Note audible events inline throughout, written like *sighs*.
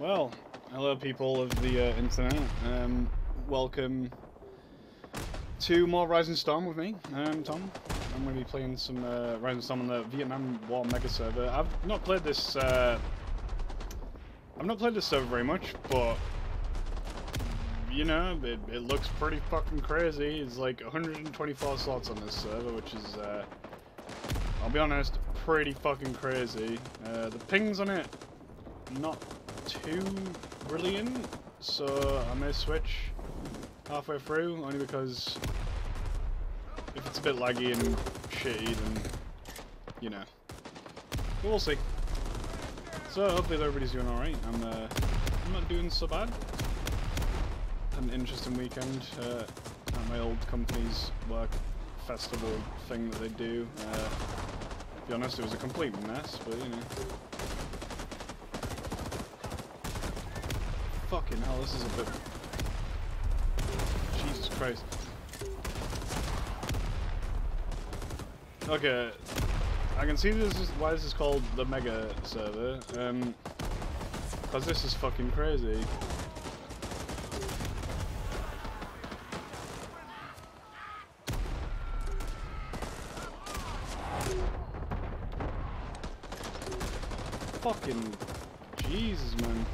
Well, hello people of the uh, internet. Um, welcome to more Rising Storm with me, um, Tom. I'm going to be playing some uh, Rising Storm on the Vietnam War Mega Server. I've not played this. Uh, I've not played this server very much, but you know, it, it looks pretty fucking crazy. It's like 124 slots on this server, which is, uh, I'll be honest, pretty fucking crazy. Uh, the pings on it, not too brilliant, so I may switch halfway through, only because if it's a bit laggy and shitty, then, you know. We'll see. So, hopefully everybody's doing alright. I'm, uh, I'm not doing so bad. Had an interesting weekend uh, at my old company's work festival thing that they do. Uh, to be honest, it was a complete mess, but you know. Hell, this is a bit... Jesus Christ. Okay, I can see this is why this is called the Mega server. Um, because this is fucking crazy. Fucking Jesus, man.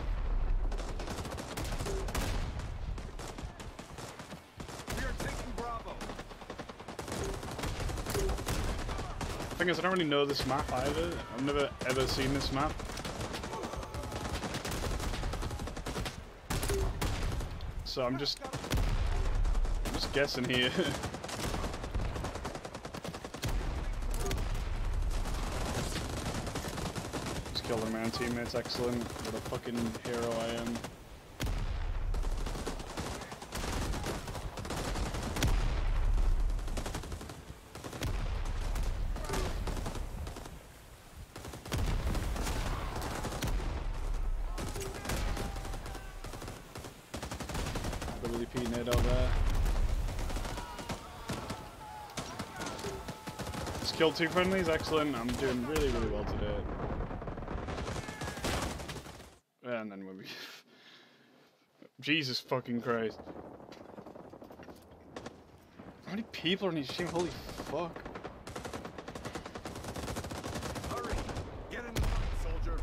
Thing is, I don't really know this map either. I've never ever seen this map. So I'm just, I'm just guessing here. *laughs* just killing my own teammates, excellent. What a fucking hero I am. WP nade out there. Killed two friendlies, excellent. I'm doing really, really well today. And then we *laughs* Jesus fucking Christ. How many people are in this team? Holy fuck. Hurry! Get in the fight, soldier!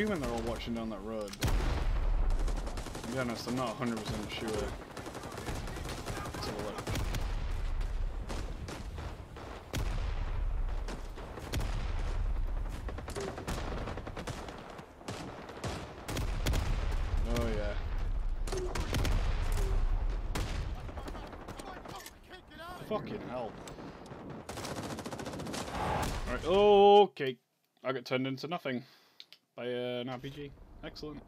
I'm watching down that road. To be honest, I'm not 100% sure. Let's. Oh yeah. Fucking hell. Alright, okay. I got turned into nothing RPG. Excellent.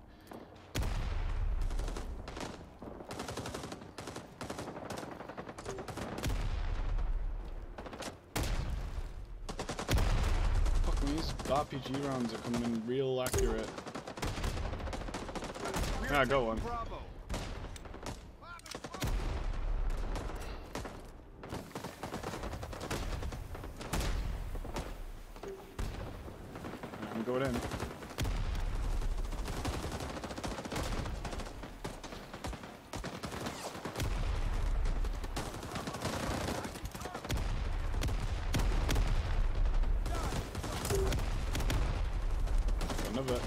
Fuck me, these RPG rounds are coming in real accurate. Yeah, I got one. Bravo! I'm going in. Another.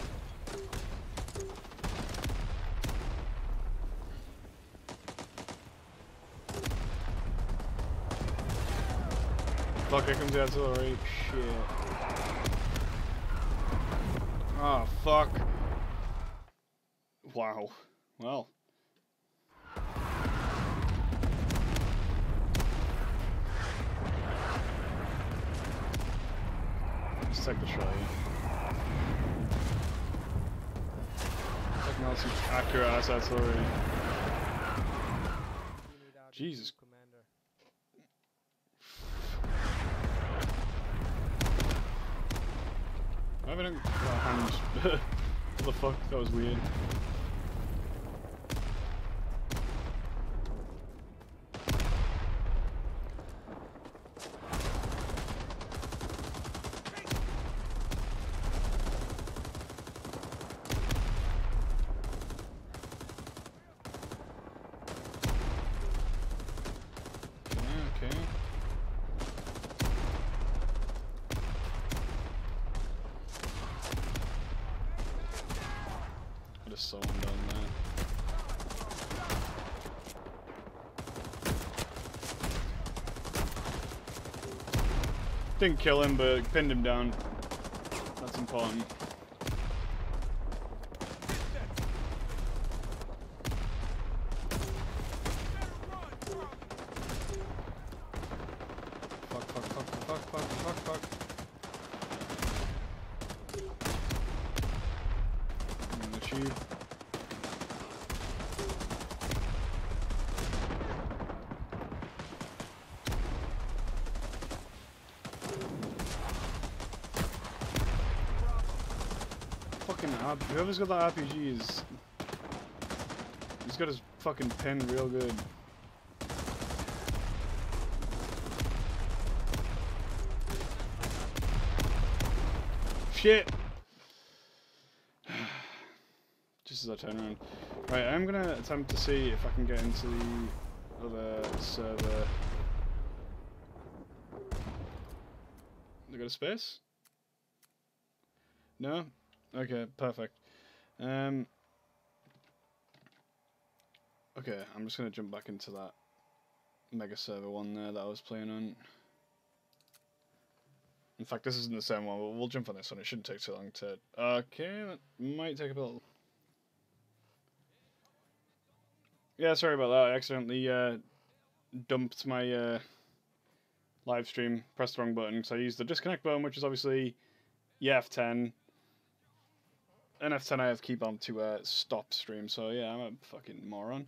Fuck, here comes the artillery. Shit. Oh, fuck. Wow. Well. Let's take the shot. Taking out some accurate ass artillery. Jesus. Commander. Why have I not got hands? *laughs* what the fuck? That was weird. Okay, okay. I just saw one down there. Didn't kill him, but pinned him down. That's important. Fuck, fuck, fuck, fuck, fuck, fuck, fuck. I'm gonna shoot. Fucking up. Whoever's got that RPG is. He's got his fucking pen real good. Shit! *sighs* Just as I turn around. Right, I'm gonna attempt to see if I can get into the other server. They got a space? No? Okay, perfect. Um, okay, I'm just going to jump back into that Mega Server one there that I was playing on. In fact, this isn't the same one, but we'll jump on this one. It shouldn't take too long to... Okay, that might take a bit... Yeah, sorry about that. I accidentally uh, dumped my uh, live stream, pressed the wrong button, so I used the disconnect button, which is obviously EF10. NF10 I have on to uh, stop stream, so yeah, I'm a fucking moron.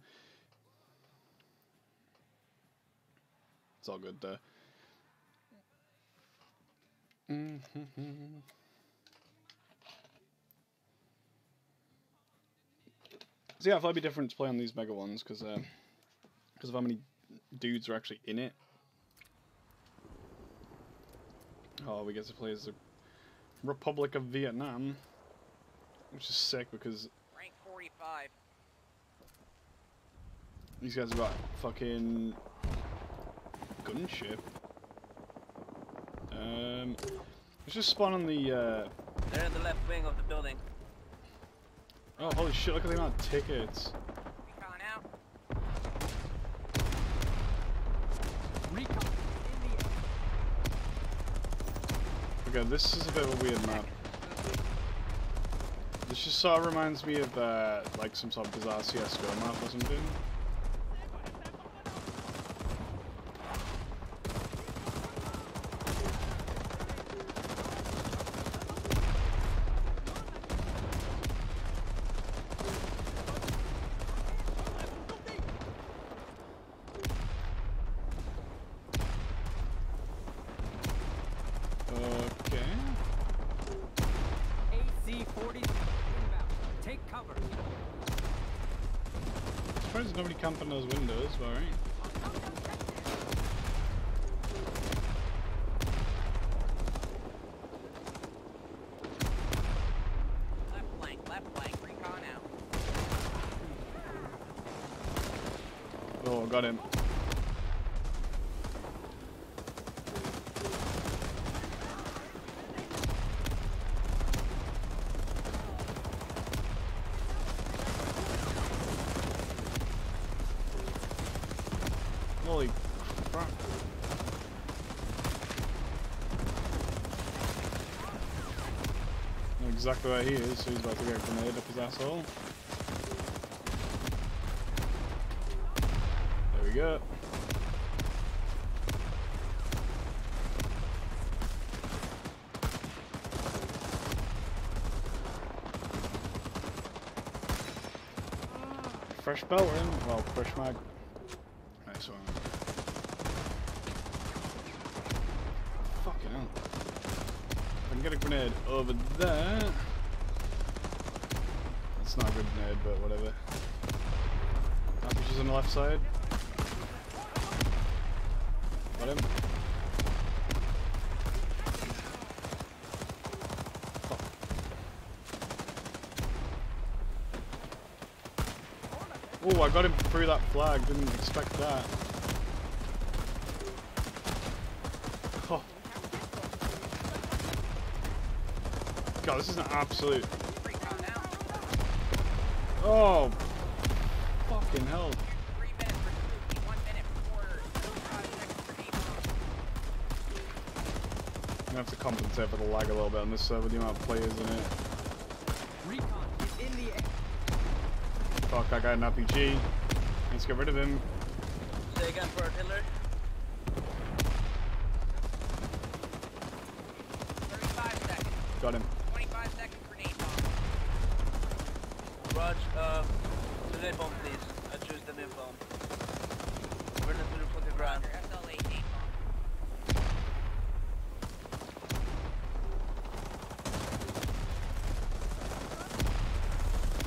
It's all good though. Mm *laughs* -hmm. So yeah, I thought it'd be different to play on these mega ones because um, cause of how many dudes are actually in it. Oh, we get to play as the Republic of Vietnam which is sick because Rank 45. these guys have got fucking gunship. Um, let's just spawn on the. Uh, They're in the left wing of the building. oh, holy shit! Look at the amount of tickets. Recon out. Okay, this is a bit of a weird map. Just sort of reminds me of uh, like some sort of bizarre CS:GO map or something. Okay. AC-40 inbound. Take cover. Surprised there's nobody camping those windows, alright. Left flank, left flank. Recon out. Oh, got him. Holy crap. Know exactly where he is, so he's about to get a grenade up his asshole. There we go. Fresh belt in, well, fresh mag. Nice one. Over there. It's not a good grenade, but whatever. RPG's on the left side. Got him. Oh, I got him through that flag. Didn't expect that. Oh. This is an absolute. Oh, fucking hell! I'm gonna have to compensate for the lag a little bit on this server, the amount of players in it. Fuck, I got an RPG. Let's get rid of him. Say again for artillery. 35 seconds. Got him. 25 seconds for napalm. Raj, uh, the napalm, please. I choose the napalm. We're not gonna put the ground. SLA napalm.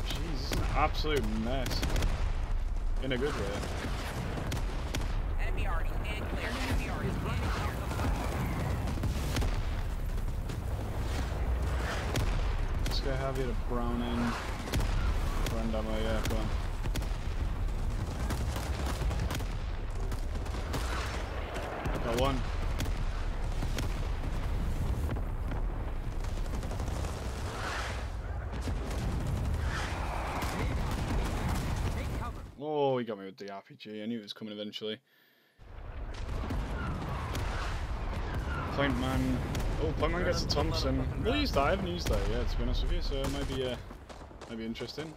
Jeez, this is an absolute mess. In a good way. Enemy already clear. Enemy already clear. This guy have you to brown in. Run down my yeah, go. Got one. Take cover. Oh, he got me with the RPG. I knew it was coming eventually. Point man. Oh, point man gets a Thompson. We'll use that. I haven't used that yet, to be honest with you. So it might be, uh, might be interesting.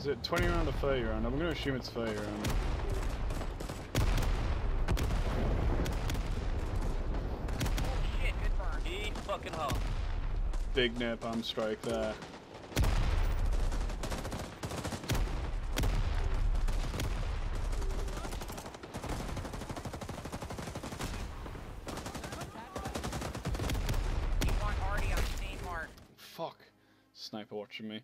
Is it 20 round or 30 round? I'm going to assume it's 30 round. Oh shit, good burn. He fucking hell. Big napalm strike there. You want Arty on the same mark. Fuck. Sniper watching me.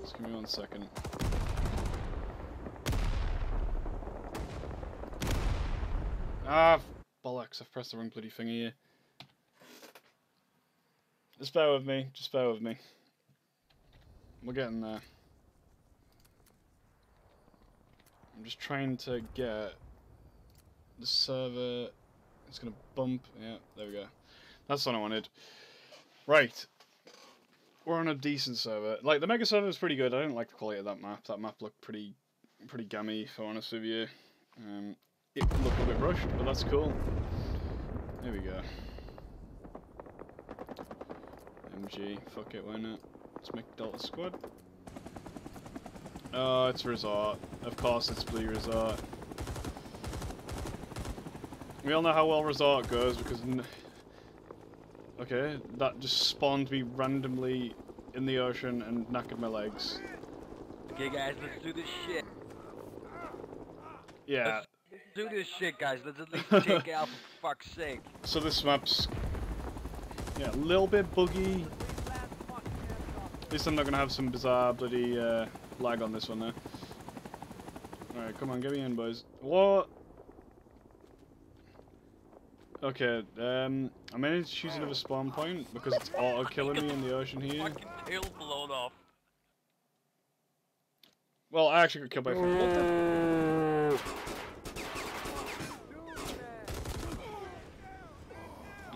Just give me one second. Ah, bollocks, I've pressed the wrong bloody thing here. Just bear with me, just bear with me. We're getting there. I'm just trying to get the server. It's gonna bump. Yeah, there we go. That's what I wanted. Right. We're on a decent server. Like the mega server is pretty good. I don't like the quality of that map. That map looked pretty, pretty gammy. If I'm honest with you, um, it looked a bit rushed, but that's cool. There we go. MG. Fuck it. Why not? Let's make Delta Squad. Oh, it's Resort. Of course it's Blue Resort. We all know how well Resort goes because... N okay, that just spawned me randomly in the ocean and knackered my legs. Okay, guys, let's do this shit. Yeah, Let's do this shit, guys. Let's at least take it *laughs* out for fuck's sake. so this map's... Yeah, a little bit buggy. At least I'm not gonna have some bizarre bloody uh, lag on this one there. Alright, come on, get me in, boys. What? Okay, um, I may need to choose another spawn point because it's *laughs* auto killing me in the ocean here. Fucking tail blown off. Well, I actually got killed by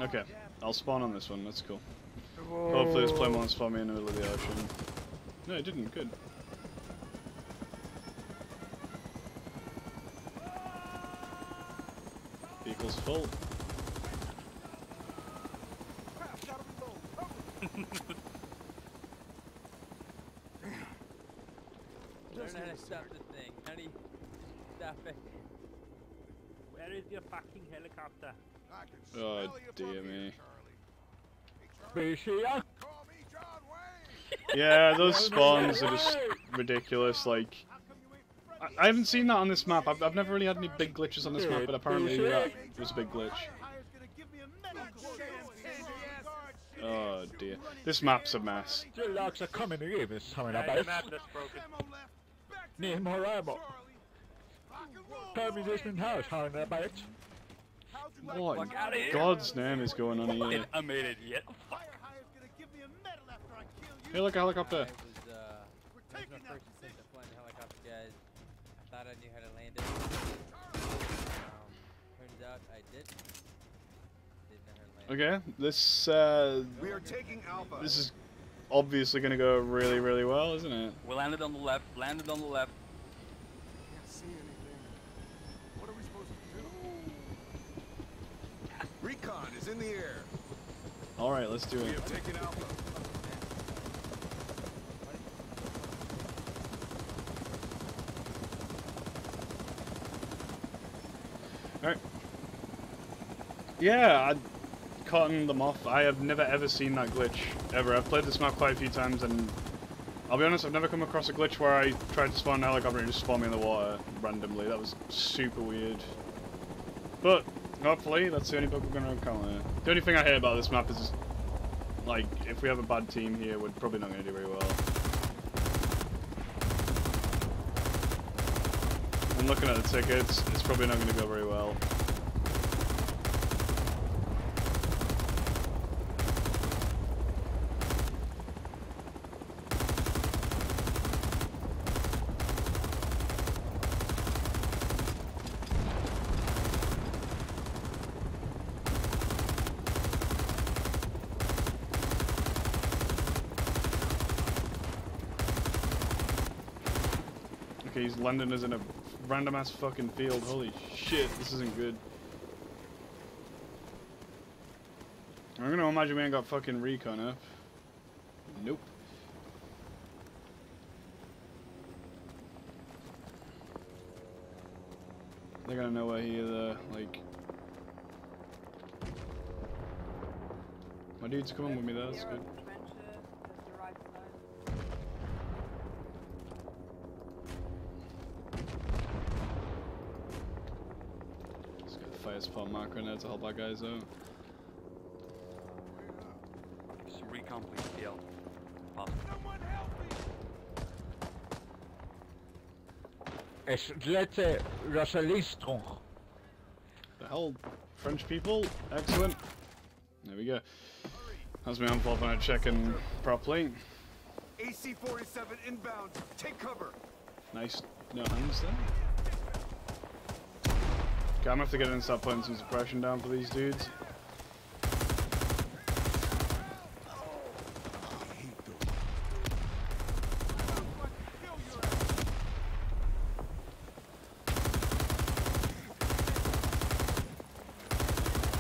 Okay, I'll spawn on this one, that's cool. Hopefully this plane won't spawn me in the middle of the ocean. No, it didn't, good. Vehicle's full. Learn how to stop the thing. How do you stop it? Where is your fucking helicopter? I can Oh, dear me. Charlie. Hey, Charlie, Fishy, Call me John Wayne. Yeah, *laughs* those spawns are just ridiculous. Like, I, I haven't seen that on this map. I've, I've never really had any big glitches on this map, but apparently that was a big glitch. Oh dear, this map's a mess. The logs are coming in, is coming Yeah, about. the map is broken. Need more ammo. Permission house, how about? What in Fuck outta here. God's name is going on here? I made it yet. Hey, look a helicopter. I was, uh, that was my first attempt at helicopter, guys. I thought I knew how to land it. Um, turns out I did. Didn't know how to land Okay, this uh, We are taking Alpha. this is obviously gonna go really, really well, isn't it? We landed on the left. Landed on the left. can't see anything. What are we supposed to do? Recon is in the air. All right, let's do We it. have taken Alpha. Yeah, I cutting them off. I have never ever seen that glitch ever. I've played this map quite a few times, and I'll be honest, I've never come across a glitch where I tried to spawn a helicopter and just spawned me in the water randomly. That was super weird. But hopefully, that's the only bug we're gonna encounter. The only thing I hear about this map is, like, if we have a bad team here, we're probably not gonna do very well. And looking at the tickets, it's probably not gonna go very well. Okay, is in a random ass fucking field. Holy shit, this isn't good. I'm gonna imagine we ain't got fucking recon up. Nope. They're gonna know we're here, though. Like, my dude's coming with me. though, That's good. Let's get a fire spot marker to help our guys out. Recon, please. Kill. Possible. Es lette Rosalistron. The hell, French people? Excellent. There we go. That's my own fault for not checking properly. AC-47 inbound. Take cover. Nice. No hands there. Okay, I'm gonna have to get in and start putting some suppression down for these dudes.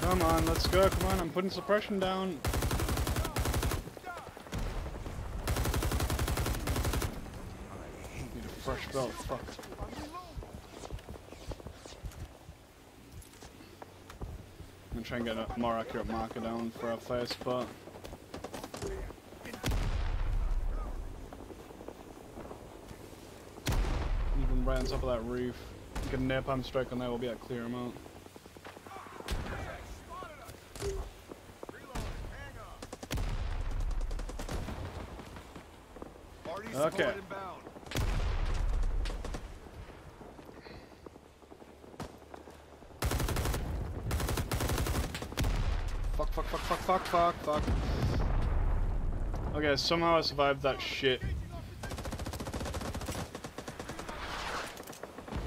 Come on, let's go. Come on, I'm putting suppression down. Need a fresh belt. Fuck. I'm gonna try and get a more accurate marker down for our fire spot. Even right on top of that roof. Get a napalm strike on there, we'll be to clear out. Arty Okay. squad inbound. Fuck, fuck, fuck, fuck, fuck. Okay, somehow I survived that shit.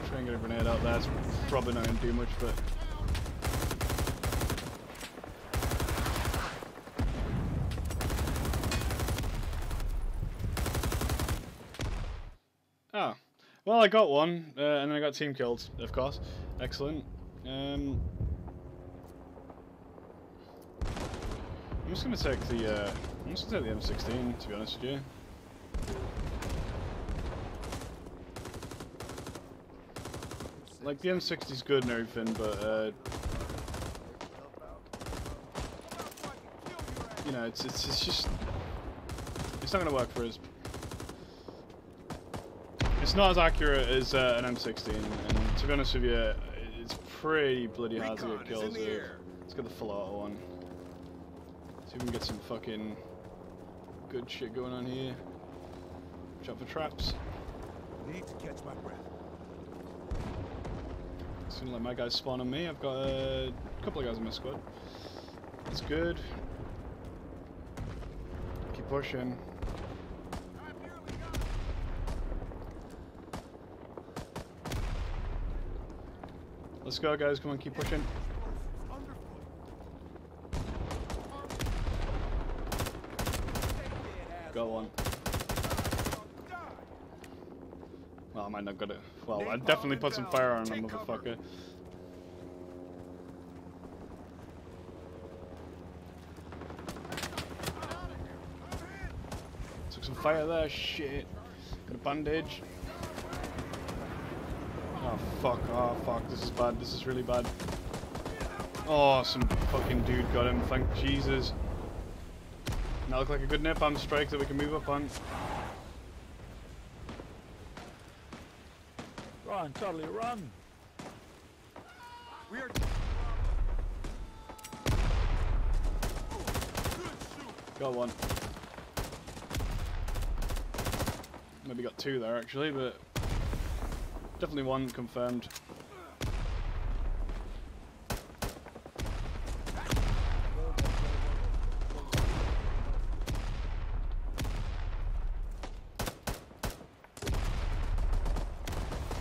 Try and get a grenade out there. It's probably not gonna do much, but. Oh. Well, I got one, uh, and then I got team killed, of course. Excellent. Um, just gonna take the uh, I'm just gonna take the M16 to be honest with you. Like the M60's good and everything, but uh, you know, it's it's it's just it's not gonna work for us. It's not as accurate as uh, an M16, and to be honest with you, it's pretty bloody hard to Recon get is in kills with. Let's get the full auto one. See if we can get some fucking good shit going on here. Watch out for traps. Need to catch my breath. It's gonna let my guys spawn on me. I've got a couple of guys in my squad. It's good. Keep pushing. Let's go, guys. Come on, keep pushing. Got one. Might not got it. Well, I definitely put some fire on him, motherfucker. Took some fire there, shit. Got a bandage. Oh fuck, oh fuck, this is bad, this is really bad. Oh, some fucking dude got him, thank Jesus. That looked like a good napalm strike that we can move up on. Charlie, run! We are. Got one. Maybe got two there actually, but definitely one confirmed.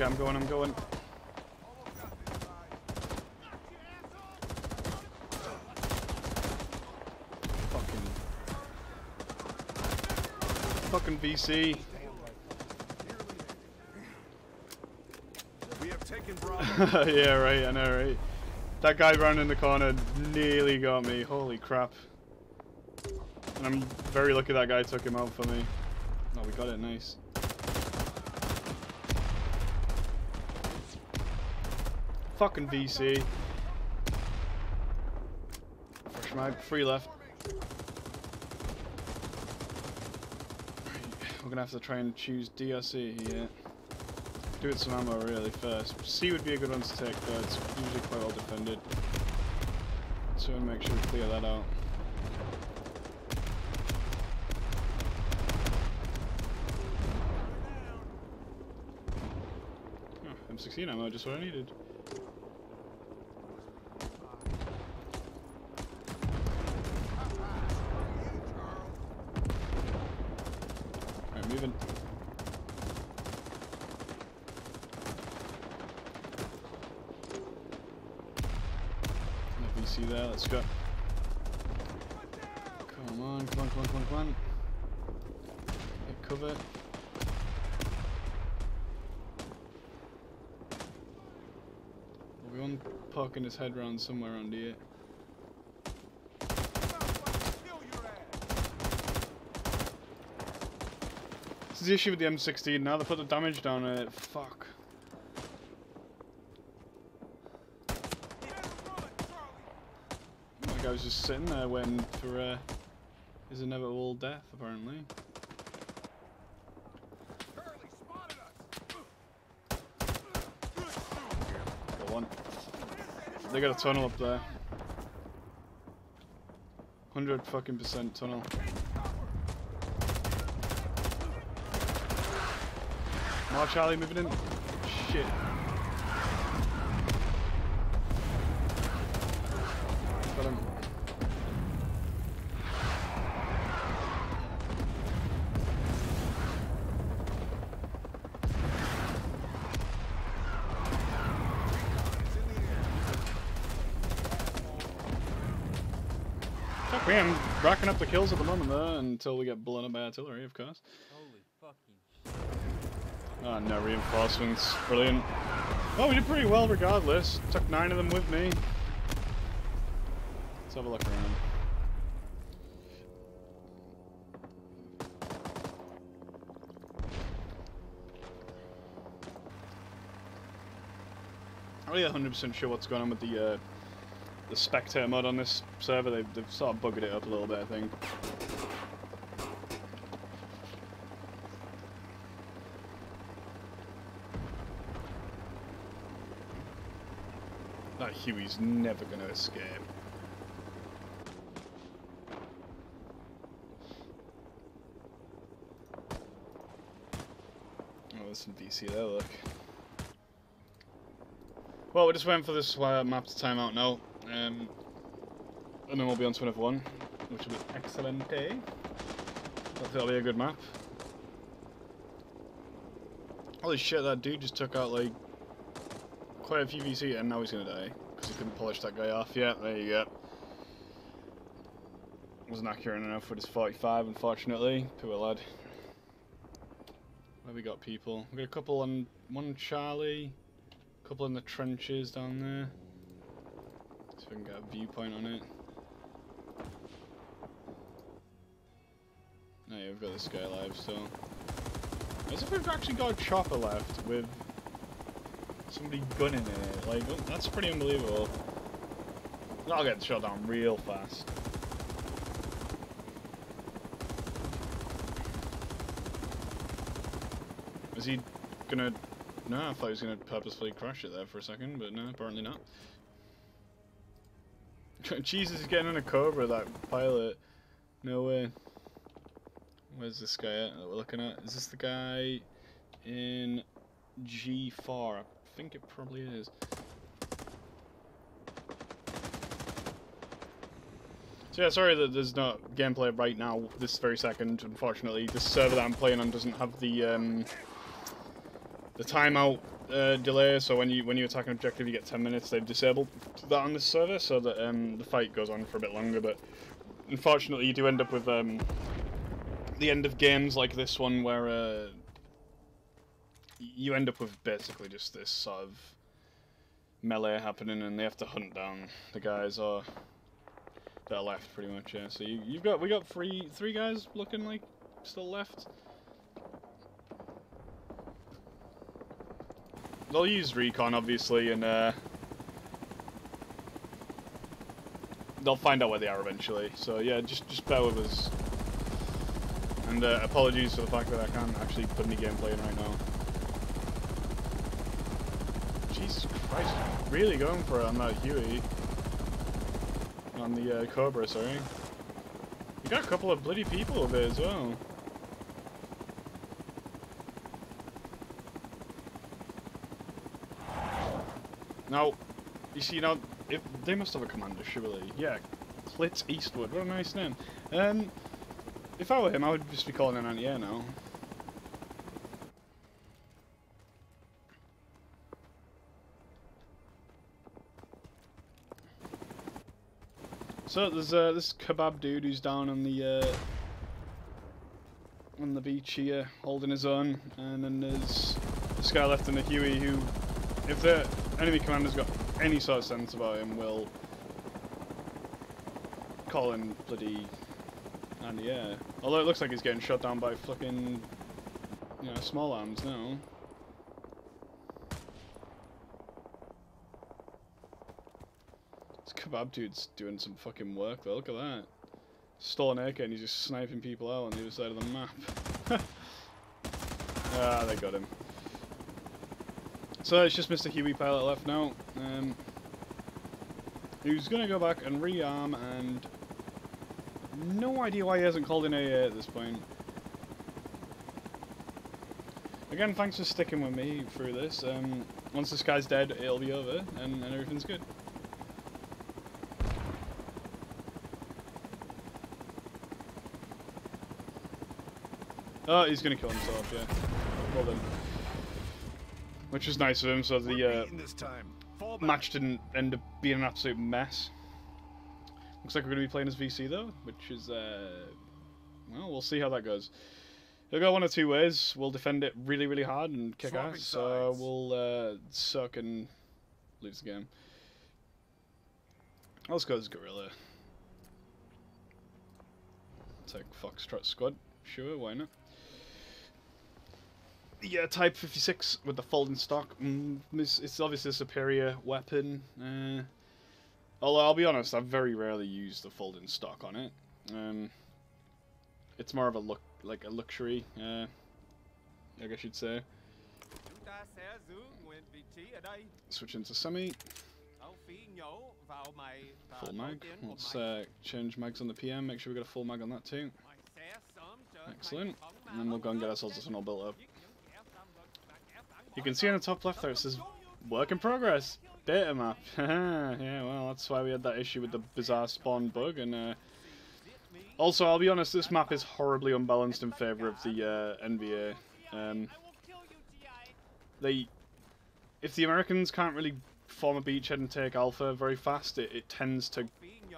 Okay, I'm going, I'm going. Fucking. Fucking VC. We have taken *laughs* Bravo. yeah, right, I know, right? That guy round in the corner nearly got me. Holy crap. And I'm very lucky that guy took him out for me. Oh, we got it, nice. Fucking VC. Fresh mag, free left. We're gonna have to try and choose DRC here. Do it some ammo really first. C would be a good one to take though, it's usually quite well defended. So make sure we clear that out. Oh, M16 ammo, just what I needed. Alright, moving. Let me see that, let's go. Come on, come on, come on, come on, come on. Get cover. There'll be one poking his head around somewhere around here. This is the issue with the M16 now, they put the damage down on it. Fuck. That guy was just sitting there waiting for uh, his inevitable death, apparently. Got one. They got a tunnel up there. Hundred fucking percent tunnel. More Charlie moving in. Shit. Got him. Fuck me, I'm racking up the kills at the moment though, until we get blown up by artillery, of course. Holy fucking Oh, no reinforcements. Brilliant. Well, we did pretty well regardless. Took nine of them with me. Let's have a look around. I'm really 100% sure what's going on with the uh, the Spectre mod on this server, they've, they've sort of buggered it up a little bit, I think. That Huey's never going to escape. Oh, there's some VC there, look. Well, we're just waiting for this uh, map to time out now. Um, and then we'll be on to another one, which will be excellent. Think that'll be a good map. Holy shit, that dude just took out like quite a few VC and now he's gonna die. Because he couldn't polish that guy off. Yeah, there you go. Wasn't accurate enough with his 45, unfortunately. Poor lad. Where we got people? We got a couple on one Charlie, a couple in the trenches down there. Can get a viewpoint on it. No, yeah, we've got this guy alive still. As if we've actually got a chopper left with somebody gunning in it. Like, oh, that's pretty unbelievable. I'll get shot down real fast. Is he gonna... No, I thought he was gonna purposefully crash it there for a second, but no, apparently not. *laughs* Jesus, he's getting in a Cobra, that pilot. No way. Where's this guy at that we're looking at? Is this the guy in G4? I think it probably is. So yeah, sorry that there's not gameplay right now, this very second, unfortunately. This server that I'm playing on doesn't have the um, the timeout uh, delay, so when you when you attack an objective you get 10 minutes, they've disabled that on this server, so that um, the fight goes on for a bit longer, but unfortunately you do end up with um, the end of games like this one where uh, you end up with basically just this sort of melee happening and they have to hunt down the guys or that are left pretty much yeah. So you, you've got we got three three guys looking like still left they'll use recon obviously and uh they'll find out where they are eventually so yeah just just bear with us and uh, apologies for the fact that I can't actually put any gameplay in right now. Jesus Christ, really going for it on that Huey. On the uh, Cobra, sorry. You got a couple of bloody people over there as well. Now, you see, now, if they must have a commander, surely. Yeah, Clits Eastwood, what a nice name. Um, if I were him, I would just be calling in anti-air now. So there's uh, this kebab dude who's down on the uh, on the beach here, holding his own, and then there's this guy left in the Huey who, if the enemy commander's got any sort of sense about him, will call in bloody and yeah. Although it looks like he's getting shot down by fucking, you know, small arms now. This kebab dude's doing some fucking work though, look at that. Stole an AK and he's just sniping people out on the other side of the map. *laughs* ah, they got him. So it's just Mr. Huey Pilot left now. Um, who's gonna go back and rearm and no idea why he hasn't called in AA at this point. Again, thanks for sticking with me through this. Um, once this guy's dead, it'll be over, and, and everything's good. Oh, he's gonna kill himself, yeah. Well done. Which was nice of him, so the uh, match didn't end up being an absolute mess. Looks like we're going to be playing as VC though, which is, uh, well, we'll see how that goes. It'll go one of two ways. We'll defend it really, really hard and kick Swapping ass, sides. we'll uh, suck and lose the game. Let's go as Guerrilla. Take Foxtrot Squad. Sure, why not? Yeah, Type 56 with the folding stock. Mm, it's, it's obviously a superior weapon. Uh, Although I'll be honest, I've very rarely used the folding stock on it. Um, it's more of a look, like a luxury, uh, I guess you'd say. Switch into semi. Full mag. Let's uh, change mags on the PM. Make sure we got a full mag on that too. Excellent. And then we'll go and get ourselves a tunnel built up. You can see on the top left there it says work in progress. Beta map. *laughs* yeah, well that's why we had that issue with the bizarre spawn bug and uh, also I'll be honest, this map is horribly unbalanced in favour of the uh, NVA. Um, they, if the Americans can't really form a beachhead and take alpha very fast, it, it tends to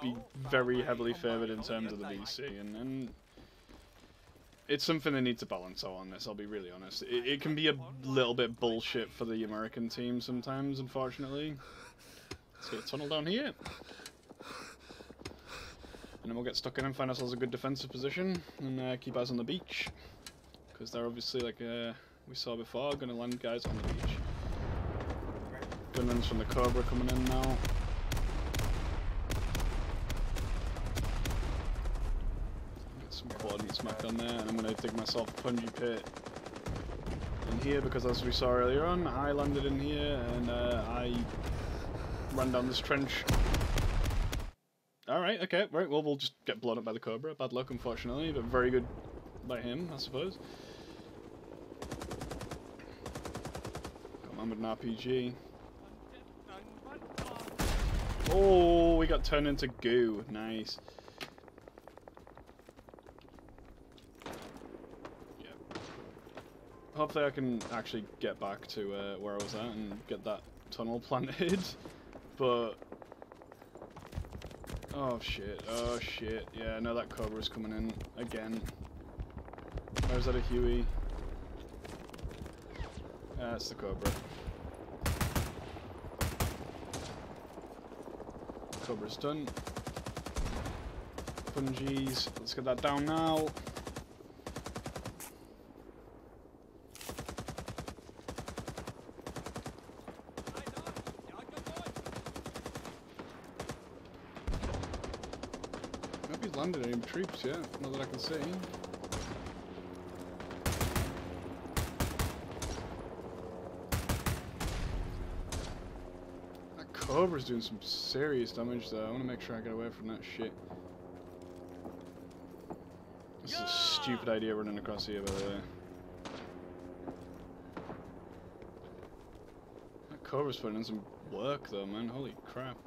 be very heavily favoured in terms of the VC, and, and it's something they need to balance out on this, I'll be really honest. It, it can be a little bit bullshit for the American team sometimes, unfortunately. Let's get a tunnel down here. And then we'll get stuck in and find ourselves a good defensive position, and uh, keep eyes on the beach. Because they're obviously, like uh, we saw before, going to land guys on the beach. Gunmen's from the Cobra coming in now. Get some coordinates smack on there, and I'm going to dig myself a punji pit in here because as we saw earlier on, I landed in here and uh, I ran down this trench. Alright, okay, right, well we'll just get blown up by the Cobra. Bad luck unfortunately, but very good by him, I suppose. Come on with an RPG. Oh, we got turned into goo. Nice. Hopefully I can actually get back to uh, where I was at and get that tunnel *laughs* planted. but... Oh shit, oh shit. Yeah, no, that Cobra's coming in again. Is that a Huey? That's the Cobra. Cobra's done. Punjies. Let's get that down now. Landed any troops yet, not that I can see. That Cobra's doing some serious damage though. I want to make sure I get away from that shit. This is a stupid idea running across here, by the way. That Cobra's putting in some work though, man. Holy crap.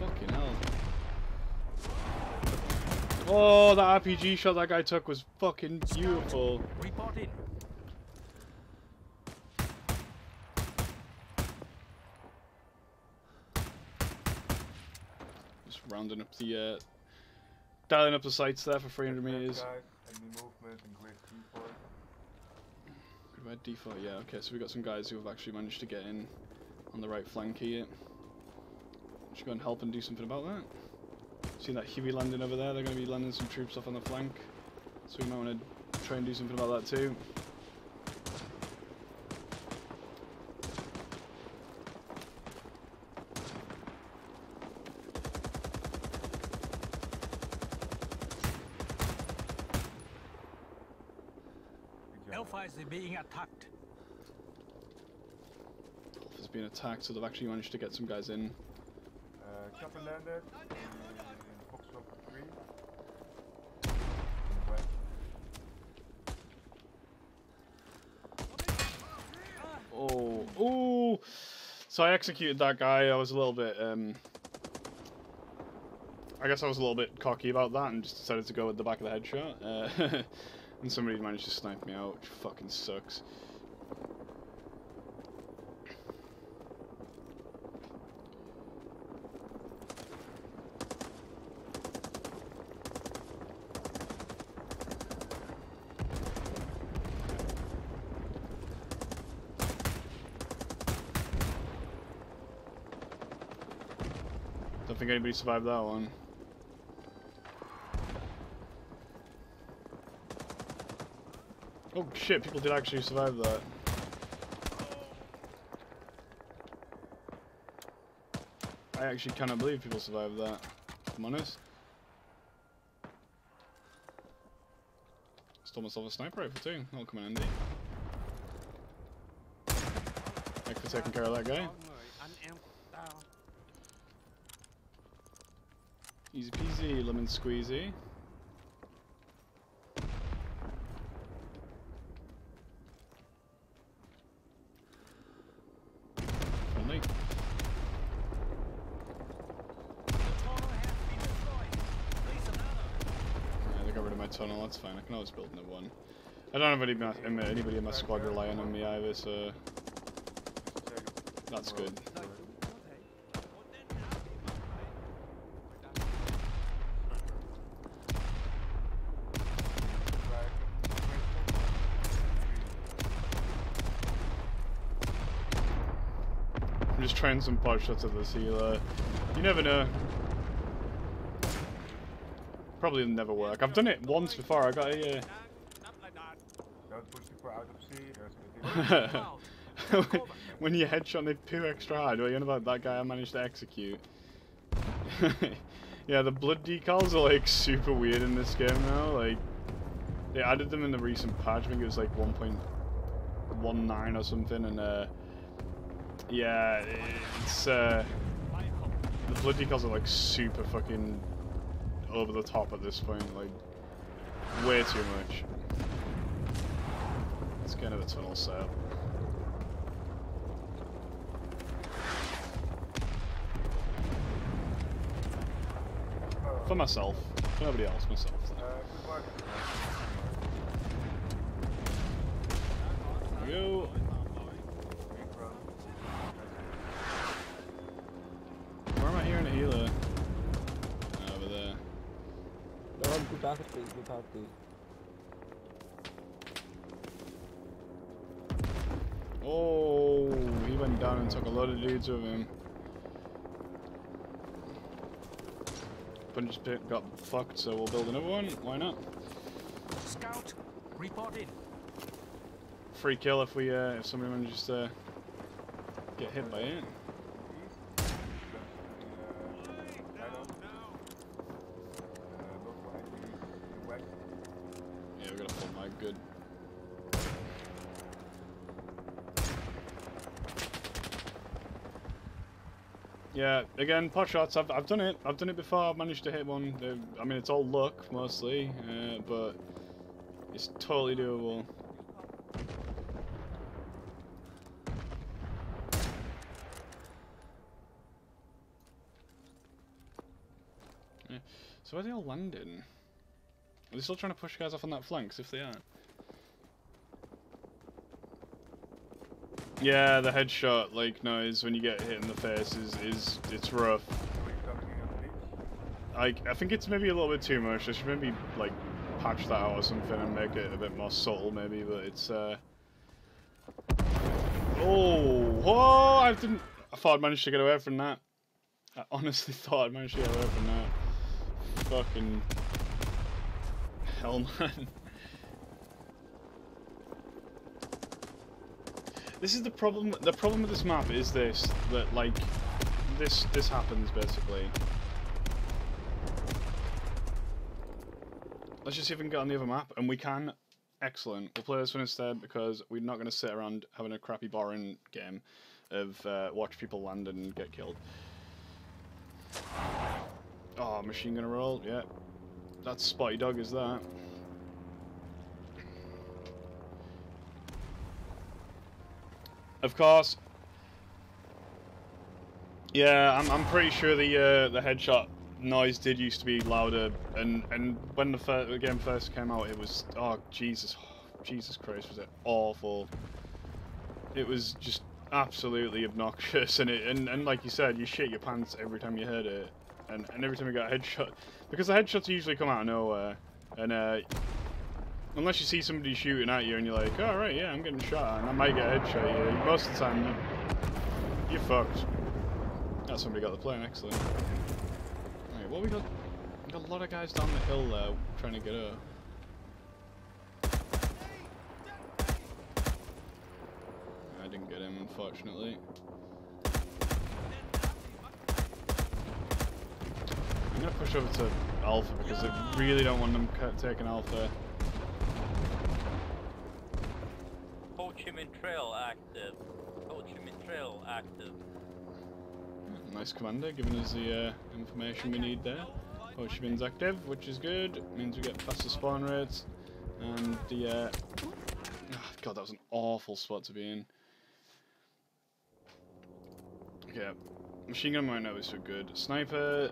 Fucking hell. Oh, that RPG shot that guy took was fucking beautiful. Report in. Just rounding up the, uh, dialing up the sights there for 300 meters. Guys, enemy movement and great default. Good red default, yeah, okay, so we've got some guys who have actually managed to get in on the right flank here. Should go and help and do something about that. See that Huey landing over there? They're going to be landing some troops off on the flank. So we might want to try and do something about that too. Good. Alpha is being attacked. Alpha's being attacked, so they've actually managed to get some guys in. Uh, chopper landed in Foxtrot 3. In west. Oh, oh! So I executed that guy. I was a little bit, um, I guess I was a little bit cocky about that and just decided to go with the back of the headshot. Uh, *laughs* and somebody managed to snipe me out, which fucking sucks. think anybody survived that one. Oh shit, people did actually survive that. I actually cannot believe people survived that, if I'm honest. Stole myself a sniper rifle too, that'll come in handy. Thanks for taking care of that guy. Peasy, lemon squeezy. Friendly. They got rid of my tunnel, that's fine. I can always build another one. I don't have anybody, anybody in my squad relying on me either, so that's good. Some pot shots at this healer. You never know. Probably never work. I've done it once before. I got a. Uh, of when, you headshot they poo extra hard, what you on about that guy I managed to execute? *laughs* yeah, the blood decals are like super weird in this game now. Like, they added them in the recent patch. I think it was like 1.19 or something, and uh, yeah, it's uh, the decals are like super fucking over the top at this point. Like, way too much. It's kind of a tunnel setup. For myself. For nobody else, myself. We go. Big run. Where am I hearing a healer? Over there. Oh, he went down and took a lot of dudes with him. Punji pit got fucked, so we'll build another one. Why not? Scout, report in. Free kill if we uh, if somebody manages to get hit by it. East. That's the uh, island. Uh, those were actually the west. Yeah, we gotta pull my good. Yeah, again, pot shots. I've I've done it. I've done it before. I've managed to hit one. I mean, it's all luck mostly, uh, but it's totally doable. So where are they all landing? Are they still trying to push guys off on that flank? 'Cause if they are. Yeah, the headshot like noise when you get hit in the face is is it's rough. Like I think it's maybe a little bit too much. I should maybe like patch that out or something and make it a bit more subtle maybe, but it's uh Oh, whoa, I didn't I thought I'd managed to get away from that. I honestly *laughs* thought I'd managed to get away from that. Fucking hell man. This is the problem. The problem with this map is this: that like, this this happens basically. Let's just see if we can get on the other map, and we can. Excellent. We'll play this one instead because we're not going to sit around having a crappy, boring game of uh, watch people land and get killed. Oh, machine gun roll. Yeah, that's spotty dog. Is that? Of course. Yeah, I'm, I'm pretty sure the uh, the headshot noise did used to be louder, and and when the, fir the game first came out, it was oh Jesus, Jesus Christ, was it awful? It was just absolutely obnoxious, and it and, and like you said, you shit your pants every time you heard it, and and every time you got a headshot, because the headshots usually come out of nowhere, and uh, unless you see somebody shooting at you and you're like, all right, yeah, I'm getting shot, and I might get a headshot. Yeah, most of the time, you, you're fucked. Oh, somebody got the plane, excellent. Right, what we got? We got a lot of guys down the hill there trying to get up. I didn't get him, unfortunately. I'm gonna push over to Alpha because I really don't want them taking Alpha. Ho Chi Minh Trail active. Minh trail active. Nice commander, giving us the uh, information we need there. Ho Chi Minh's active, which is good. Means we get faster spawn rates. And the... Uh... ah, God, that was an awful spot to be in. Okay, machine gun might not be so good. Sniper...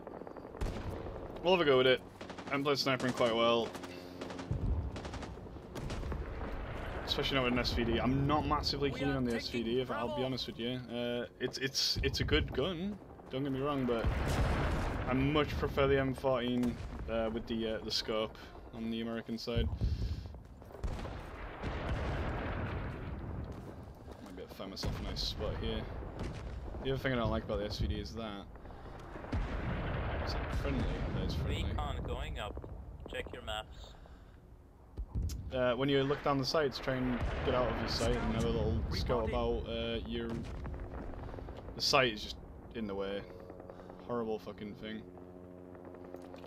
We'll have a go with it. I haven't played sniper in quite a while. Especially not with an SVD. I'm not massively keen on the SVD, if I'll be honest with you. Uh, it's it's it's a good gun, don't get me wrong, but I much prefer the M14 uh, with the uh, the scope on the American side. Might be able to find myself a nice spot here. The other thing I don't like about the SVD is that. Is that friendly? That is friendly. Recon going up. Check your maps. Uh, when you look down the sights, try and get out of your sight and have a little scout about uh, your. The sight is just in the way. Horrible fucking thing.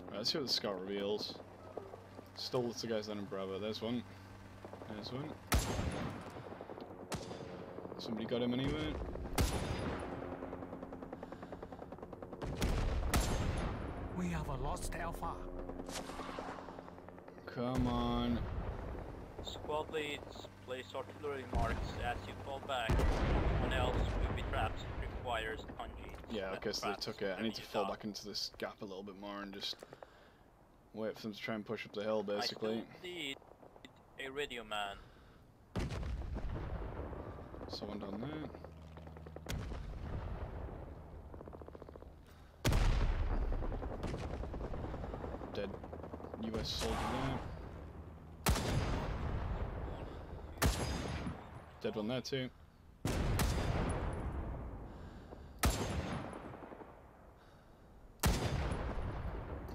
Right, let's see what the scout reveals. Still lots of guys down in Bravo. There's one. There's one. Somebody got him anyway. We have a lost Alpha. Come on. Squad leads, place artillery marks as you fall back. Anyone else will be trapped. Requires kanji. Yeah, okay, so they took it. I need to fall back into this gap a little bit more and just wait for them to try and push up the hill, basically. I need a radio man. Someone down there. Dead US soldier there. Dead one there too.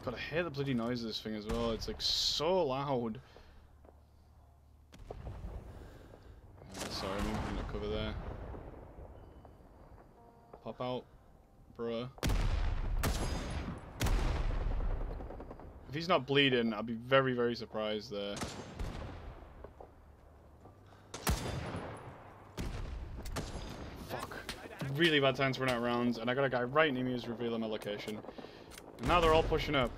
God, I hear the bloody noise of this thing as well. It's like so loud. Sorry, I'm moving the cover there. Pop out, bruh. If he's not bleeding, I'd be very, very surprised there. Fuck. Really bad time to run out rounds, and I got a guy right near me who's revealing my location. And now they're all pushing up.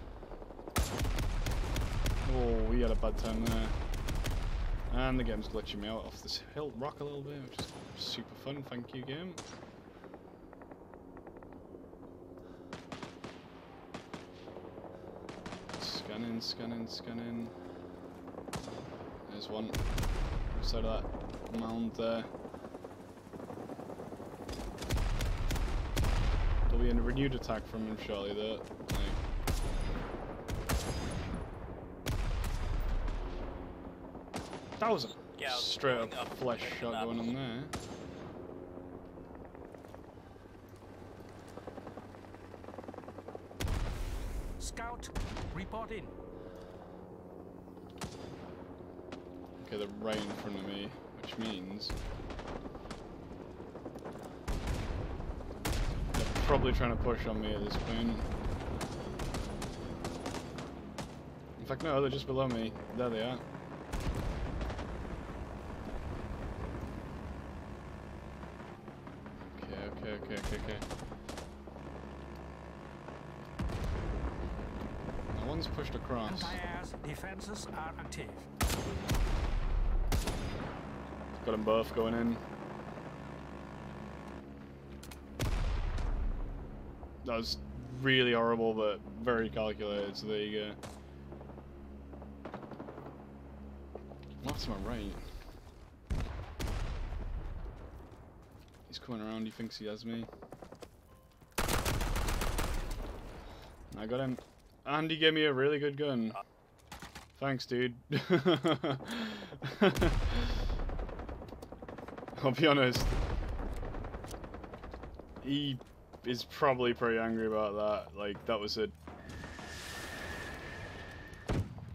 Oh, we had a bad time there. And the game's glitching me out off this hill rock a little bit, which is super fun. Thank you, game. Scanning, scanning, scanning. There's one. Outside of that mound there. There'll be a renewed attack from him shortly there. Like, that was a Scouts straight up, flesh shot going on there. Scout, report in. Okay, they're right in front of me, which means they're probably trying to push on me at this point. In fact, no, they're just below me. There they are. Okay, okay, okay, okay, okay. Now one's pushed across. Anti-air defenses are active. Got them both going in. That was really horrible, but very calculated, so there you go. What's to my right? He's coming around, he thinks he has me. I got him. And he gave me a really good gun. Thanks, dude. *laughs* I'll be honest. He is probably pretty angry about that. Like, that was it.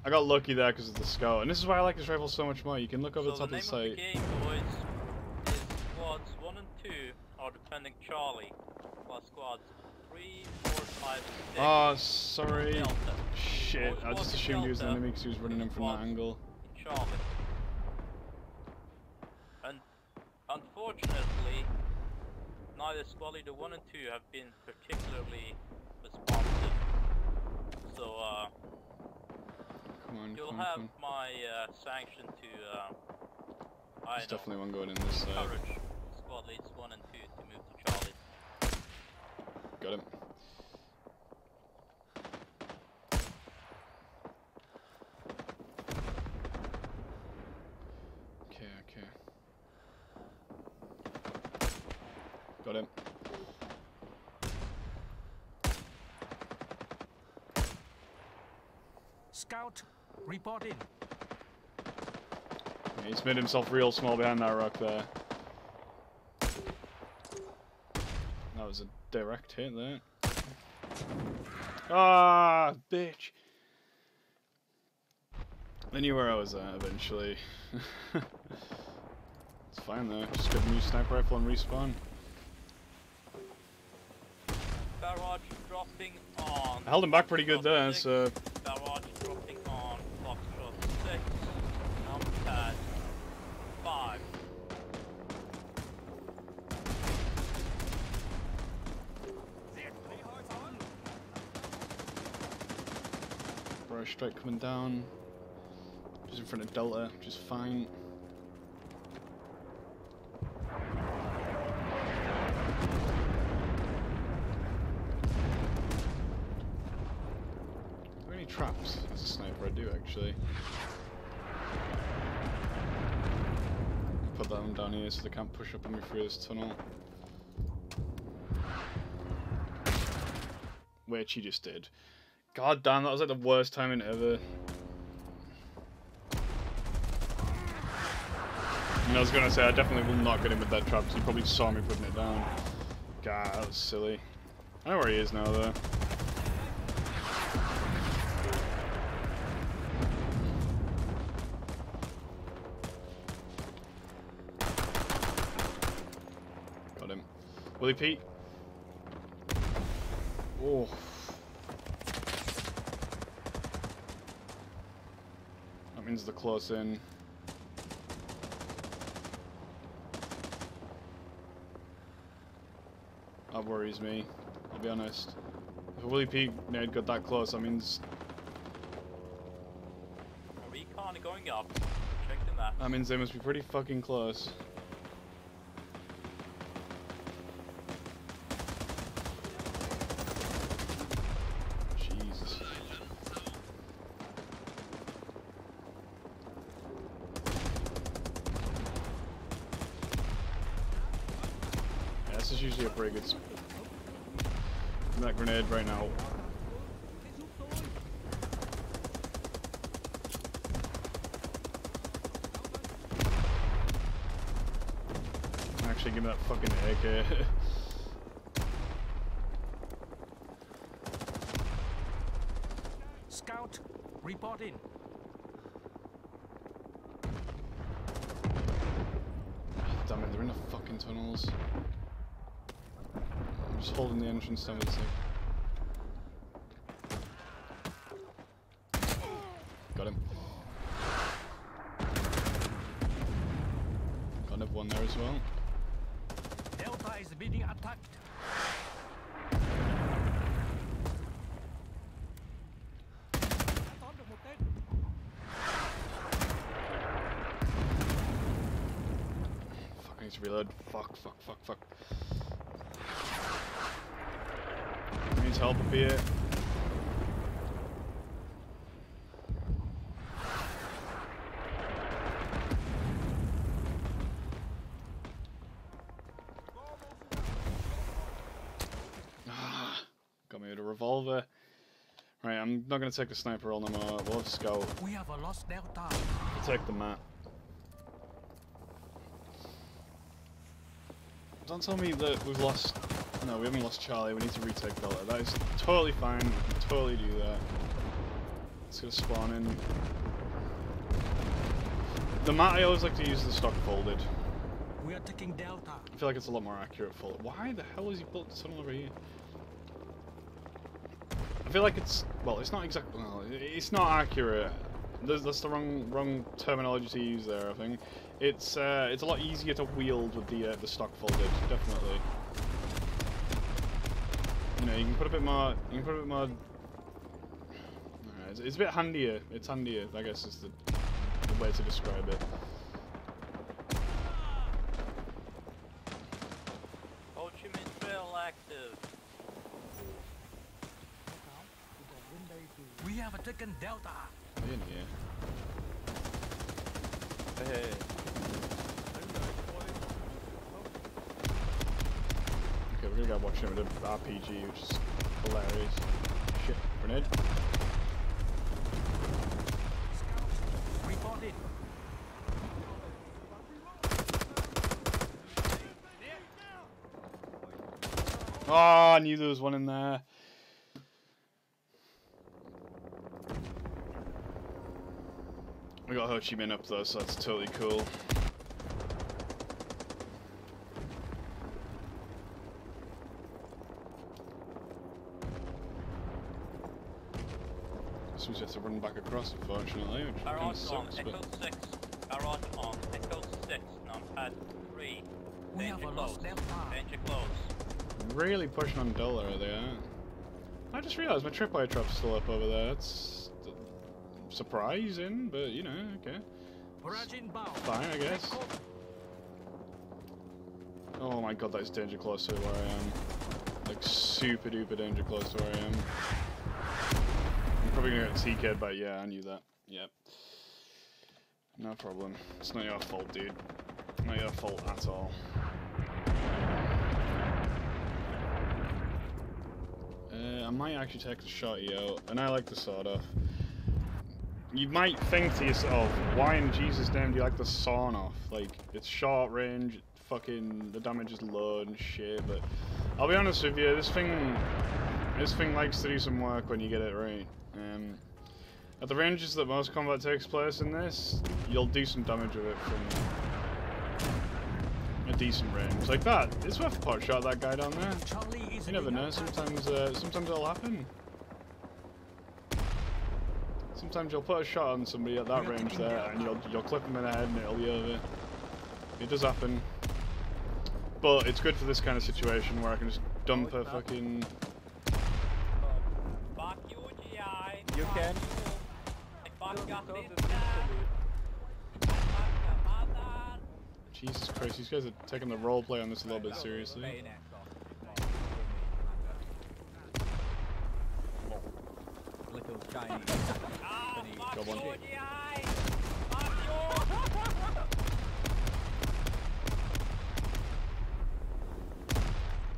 I got lucky there because of the scout. And this is why I like this rifle so much more. You can look over so the top the of the of the game, boys, is squads 1 and 2 are defending Charlie, while squads 3, 4, 5, 6 Oh, sorry. Delta. Shit, I just assumed he was an enemy because he was running in from that angle. in Charlie. And unfortunately, neither squad leader 1 and 2 have been particularly responsive. So, uh, Come on, you'll have on. my uh, sanction to, uh, I There's definitely one going in this. Uh, encourage squad leads 1 and 2 to move to Charlie. got him. Okay, okay. Got him. Scout, report in. Yeah, he's made himself real small behind that rock there. That was a direct hit there. Ah, bitch. I knew where I was at eventually. *laughs* it's fine though. Just get a new sniper rifle and respawn. Barrage dropping on. I held him back pretty good there, so 6, Barrage dropping on Foxtrot 6. Number 5. barrage strike coming down. Just in front of Delta, which is fine. Are there any traps as a sniper? I do actually. So they can't push up on me through this tunnel. Which he just did. God damn, that was like the worst timing ever. And I was gonna say, I definitely will not get him with that trap, because he probably saw me putting it down. God, that was silly. I know where he is now, though. Got him. Willie Pete. Oh. That means they're close in. That worries me, I'll be honest. If Willie Pete nade got that close, that means Recon going up. Check the map. that means they must be pretty fucking close. Jesus. Yeah, this is usually a pretty good. sp- That grenade right now. Actually, give me that fucking AK. *laughs* Scout, report in. Ah, damn it, they're in the fucking tunnels. I'm just holding the entrance down thing. Got him. Got another one there as well. Delta is being attacked. Fuck, I need to reload. Fuck, fuck, fuck, fuck. Needs help up here. Ah, got me with a revolver. Right, I'm not gonna take the sniper roll no more. We'll have scout. We have a lost Delta. I'll take the map. Don't tell me that we've lost. No, we haven't lost Charlie. We need to retake Delta. That is totally fine. We can totally do that. Let's go spawn in. The mat I always like to use the stock folded. We are taking Delta. I feel like it's a lot more accurate folded. Why the hell has he built the tunnel over here? I feel like it's well, it's not exactly. Well, i- it's not accurate. That's, that's the wrong wrong terminology to use there. I think it's uh, it's a lot easier to wield with the uh, the stock folded, definitely. You know, you can put a bit more. You can put a bit more. *sighs* It's, it's a bit handier. It's handier, I guess, is the, the way to describe it. I knew there was one in there. We got Ho Chi Minh up though, so that's totally cool. So we just have to run back across, unfortunately, which kind of Barrage on, sucks. Echo But 6. Barrage on, Echo 6, numpad 3. We have close. lost Delta. Danger close. Really pushing on Dollar are they? I just realised my tripwire trap's still up over there. It's surprising, but you know, okay. Inbound. Fine, I guess. Oh my god, that is danger close to where I am. Like super duper danger close to where I am. I'm probably gonna get TK'd, but yeah, I knew that. Yep. No problem. It's not your fault, dude. Not your fault at all. Uh, I might actually take the shot out, and I like the sawed off. You might think to yourself, why in Jesus' name do you like the sawn off? Like, it's short range, fucking, the damage is low and shit, but I'll be honest with you, this thing, this thing likes to do some work when you get it right. Um, at the ranges that most combat takes place in this, you'll do some damage with it from a decent range. Like that, it's worth a pot shot that guy down there. You never know, sometimes, uh, sometimes it'll happen. Sometimes you'll put a shot on somebody at that range there, and you'll you'll clip them in the head, and it'll be over. It does happen, but it's good for this kind of situation where I can just dump a fucking. Fuck you, GI. You Fuck can. You. I fuck got Don't this do guy. I fuck your mother. Jesus Christ, these guys are taking the role play on this a little bit seriously. Little Got.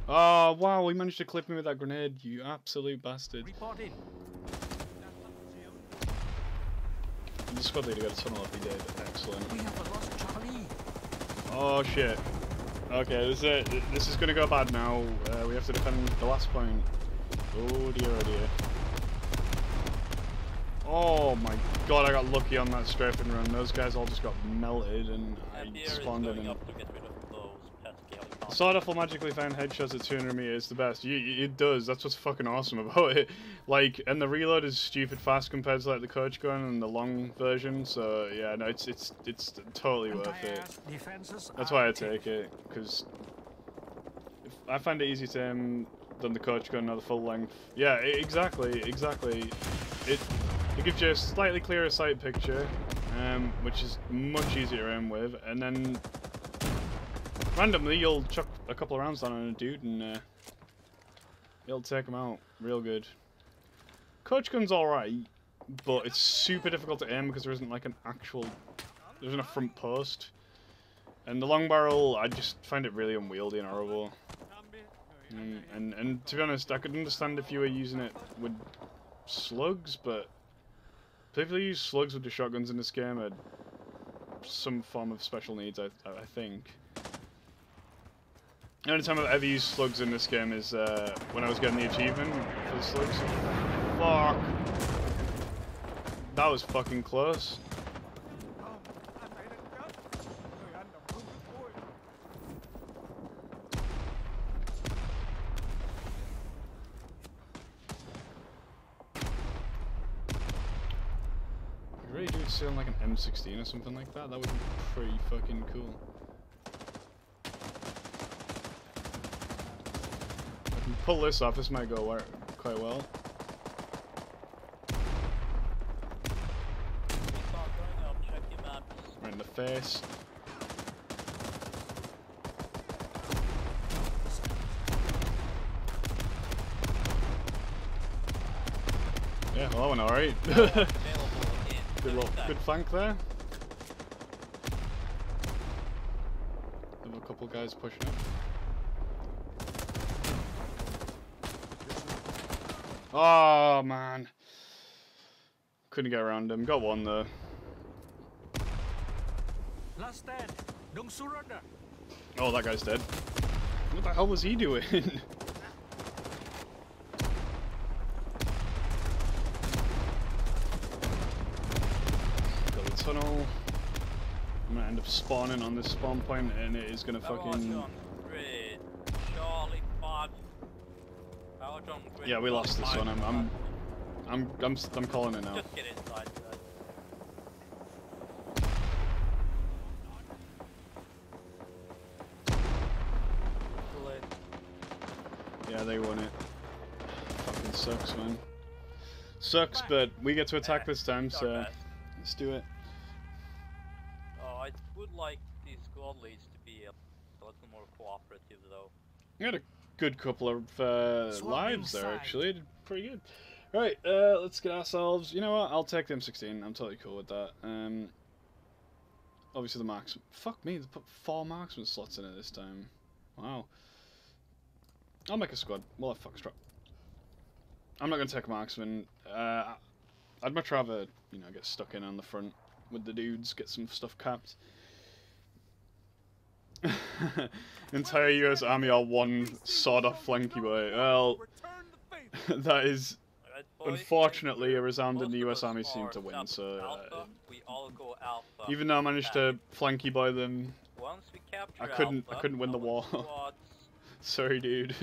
Oh wow, we managed to clip me with that grenade, you absolute bastard. Reporting. The squad leader got a tunnel off, he did. Excellent. We have lost Charlie. Oh shit. Okay, this is it. This is gonna go bad now. Uh, we have to defend the last point. Oh dear, oh dear. Oh my god, I got lucky on that strafing run. Those guys all just got melted and I That deer is spawned in. Going And up to get rid of those. Sawed off will magically find headshots at 200 meters. The best. You, you- it does. That's what's fucking awesome about it. *laughs* Like, and the reload is stupid fast compared to like the coach gun and the long version. So yeah, no, it's it's it's totally worth it. That's why I take it, because I find it easier to aim than the coach gun or the full length. Yeah, e- exactly, exactly. It it gives you a slightly clearer sight picture, um, which is much easier to aim with, and then randomly you'll chuck a couple of rounds down on a dude and uh, it'll take him out real good. Coach gun's alright, but it's super difficult to aim because there isn't like an actual, there isn't a front post. And the long barrel, I just find it really unwieldy and horrible. Mm, and and to be honest, I could understand if you were using it with slugs, but people who use slugs with the shotguns in this game are some form of special needs, I, I think. The only time I've ever used slugs in this game is uh, when I was getting the achievement for the slugs. Fuck! That was fucking close. Really do sound like an M16 or something like that. That would be pretty fucking cool. Pull this off. This might go quite well. Right in the face. Yeah, well, that went alright. *laughs* Good, 30 little, good flank there. Have a couple guys pushing up. Oh man, couldn't get around him. Got one though. Last stand. Don't surrender. Oh, that guy's dead. What the hell was he doing? *laughs* Got the tunnel. I'm gonna end up spawning on this spawn point, and it is gonna fucking. on grid. Charlie 5. Barrage on grid. Yeah, we lost this one. I'm, I'm, I'm, I'm, I'm calling it now. Just get inside that. Too late. Yeah, they won it. Fucking sucks, man. Sucks, but we get to attack this time, so let's do it. Oh, I would like these squad leads to be a little more cooperative though. A good couple of uh, lives there, actually. Did pretty good. Right, uh, let's get ourselves. You know what? I'll take the M16. I'm totally cool with that. Um, obviously the marks. Fuck me, they put four marksman slots in it this time. Wow. I'll make a squad. We'll have Foxtrot. I'm not gonna take marksman. Uh, I'd much rather, you know, get stuck in on the front with the dudes, get some stuff capped. *laughs* Entire US Army are one sawed-off flanky boy. Well, Return the favor. that is unfortunately a resounding the US Army seem to win. So uh, we all go alpha. even though I managed to flanky by them, Once we capture I couldn't- I couldn't win the war. *laughs* sorry, dude. *laughs*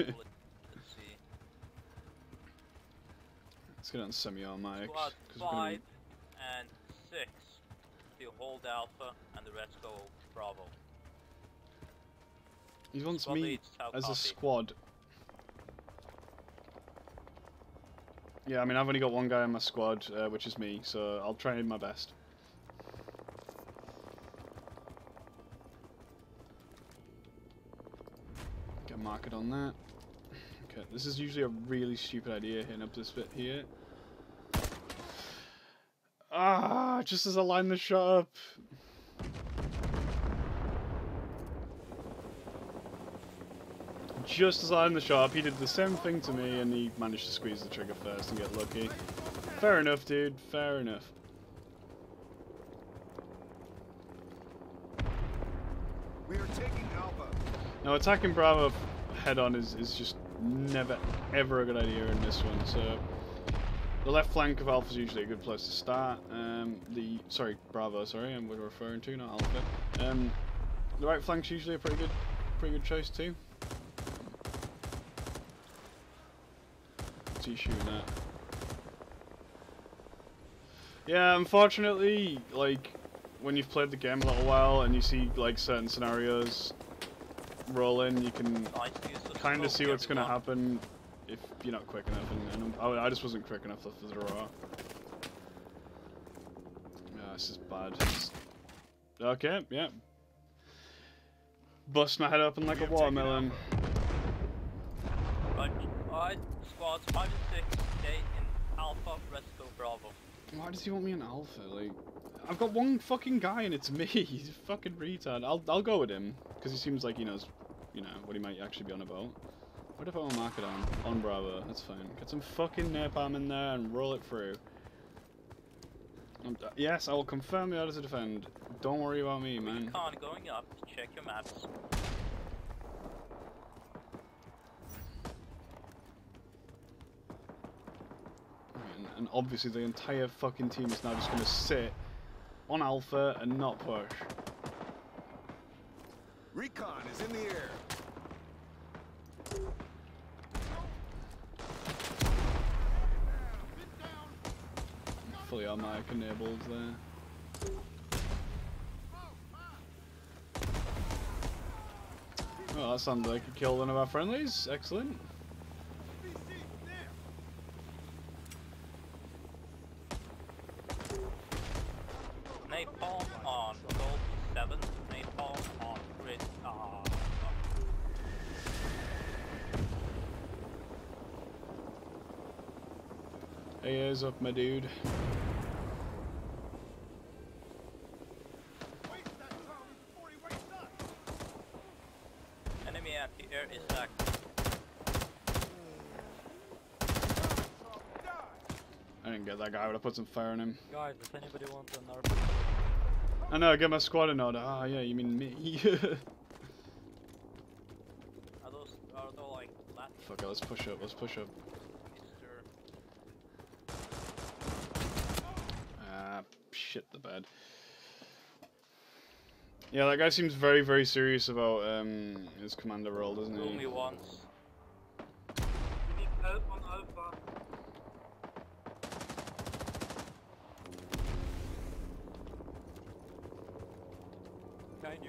let's get on semi-automatic. Squad 'cause we're gonna and six to hold alpha, and the rest go bravo. He wants Squad me as a squad. Yeah, I mean I've only got one guy in my squad, uh, which is me. So I'll try my best. Get a market on that. Okay, this is usually a really stupid idea hitting up this bit here. Ah, just as I line the shot up. Just as I lined the shot up, he did the same thing to me and he managed to squeeze the trigger first and get lucky. Fair enough, dude. Fair enough. We are taking Alpha. Now attacking Bravo head on is, is just never ever a good idea in this one. So the left flank of Alpha is usually a good place to start. Um, the sorry Bravo, sorry, I'm referring to not Alpha. Um, the right flank's usually a pretty good pretty good choice too. He shooting at? Yeah, unfortunately, like when you've played the game a little while and you see like certain scenarios roll in, you can Nice use of kind of see what's going to happen if you're not quick enough. And, and I, I just wasn't quick enough for the draw. Yeah, this is bad. Okay, yeah. Bust my head open like a watermelon. Squads 5 and 6, stay in Alpha, rest go Bravo. Why does he want me in alpha? Like, I've got one fucking guy and it's me. *laughs* He's a fucking retard. I'll I'll go with him because he seems like he knows, you know, what he might actually be on about. What if I want mark it on on Bravo? That's fine. Get some fucking napalm in there and roll it through. Um, yes, I will confirm the order to defend. Don't worry about me, man. Recon going up, check your maps. And, and obviously the entire fucking team is now just going to sit on alpha and not push. Recon is in the air. Fully automatic enabled there. Well, that sounds like a kill one of our friendlies. Excellent. Napalm on Gold 7, Napalm on Grid. Ah, fuck. Hey, is up, my dude. enemy anti-air is. I didn't get that guy. I would have put some fire on him. Guys, does anybody want another I know, get my squad in order. Ah, yeah, you mean me. *laughs* Are those, are they like Fuck it, let's push up, let's push up. Mr. Ah, shit the bed. Yeah, that guy seems very, very serious about um, his commander role, doesn't Fool he? me once. We need help on Alpha.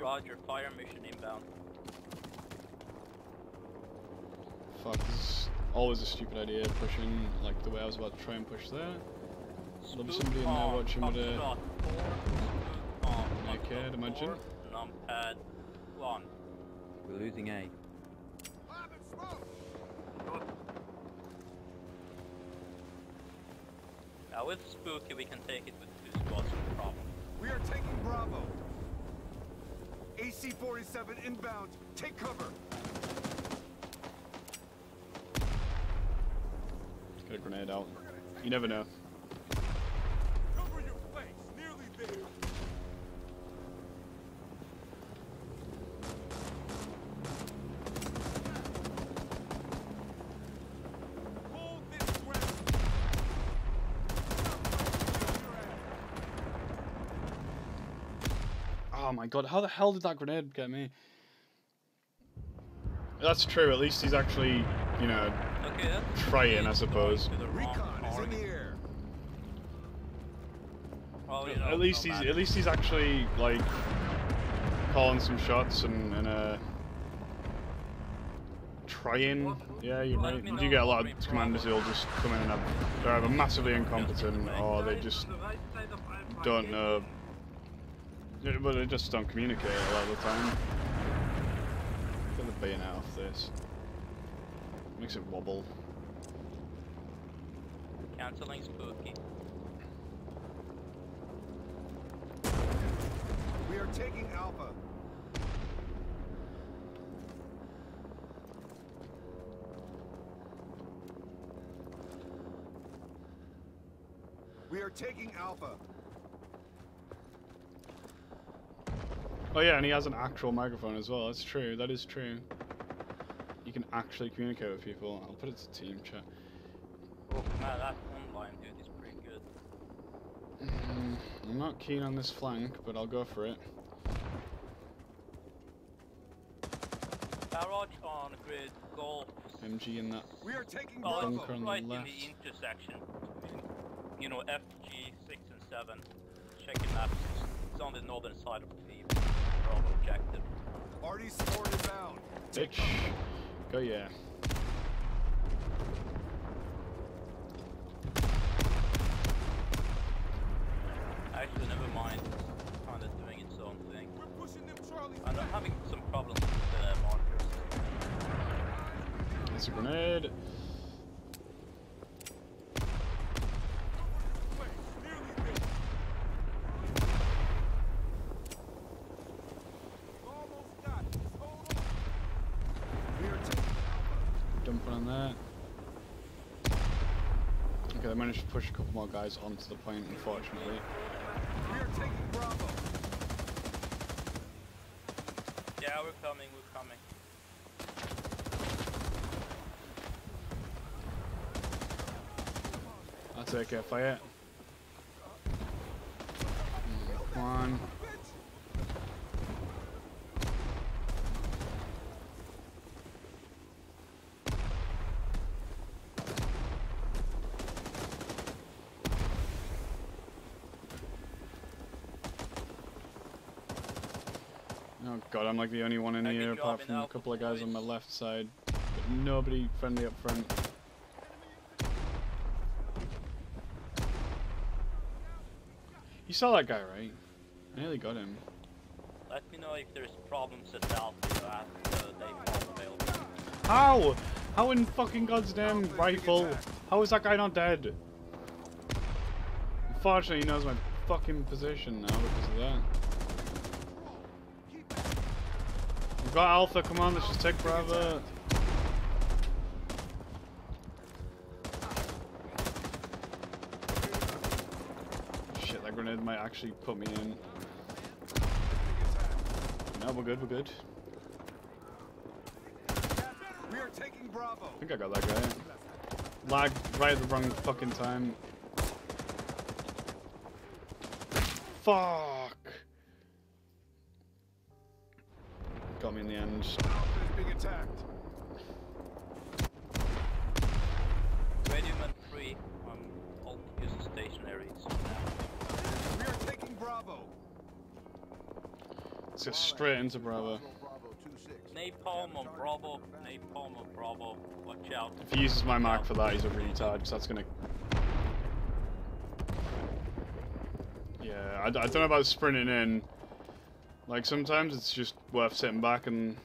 Roger, fire mission inbound. Fuck, this is always a stupid idea, pushing like the way I was about to try and push there. There'll be somebody in there watching with a Foxtrot four, spook on, AK, Foxtrot I'd imagine. Four, uh, Numpad 1. We're losing A. Now with Spooky we can take it with two squads, no problem. We are taking Bravo. AC-47 inbound. Take cover. get a grenade out. You never know. Cover your flanks. Nearly there. Hold this ground. Oh my god, how the hell did that grenade get me? That's true, at least he's actually, you know, Okay, that's trying, I suppose. going to the wrong Recon is in target. Well, you know, At least no he's matter. at least he's actually like calling some shots and, and uh trying. Yeah, you're Let right. You do get a lot of we commanders who'll just come in and have, they're either massively incompetent or they just On the right side of Alpha. don't know. Yeah, But they just don't communicate a lot of the time. Get the bayonet off this. Makes it wobble. Canceling Spooky. We are taking Alpha. We are taking Alpha. Oh yeah, and he has an actual microphone as well. That's true. That is true. You can actually communicate with people. I'll put it to team chat. Oh man, that online dude is pretty good. Mm, I'm not keen on this flank, but I'll go for it. Barrage on grid, golf. MG in that. We are taking Oh, Bunker on the right in left. the intersection. between, You know, FG 6 and 7. Checking maps. It's on the northern side of the field. Bravo objective. Arty support inbound. Bitch. Go yeah. Actually, never mind. Kind of doing its own thing. We're pushing them Charlies I'm back. having some problems with the markers. It's a grenade. Flanks. Nearly there. Almost got it. Just hold on. We are taking Alpha. Dumping on that. Okay, I managed to push a couple more guys onto the plane, unfortunately. We are taking Bravo. Yeah, we're coming, we're coming. I'll take it, fire. Mm, Come on. Oh god, I'm like the only one in here apart from a couple of guys on my left side. But nobody friendly up front. You saw that guy, right? I nearly got him. Let me know if there's problems at Alpha after they. How? How in fucking God's damn rifle? How is that guy not dead? Unfortunately, he knows my fucking position now because of that. We've got Alpha, come on, let's just take Bravo. Shit, that grenade might actually put me in. No, we're good, we're good. We are taking Bravo. I think I got that guy. Lag right at the wrong fucking time. Fuck! In the end. Alpha is being attacked. Radio man 3, um, all user stationary. We are taking Bravo. Let's get straight into Bravo. Napalm on Bravo, Napalm on Bravo, watch out. If he uses my mark for that, he's a retard, because that's gonna... Yeah, I don't know about sprinting in. Like, sometimes it's just worth sitting back and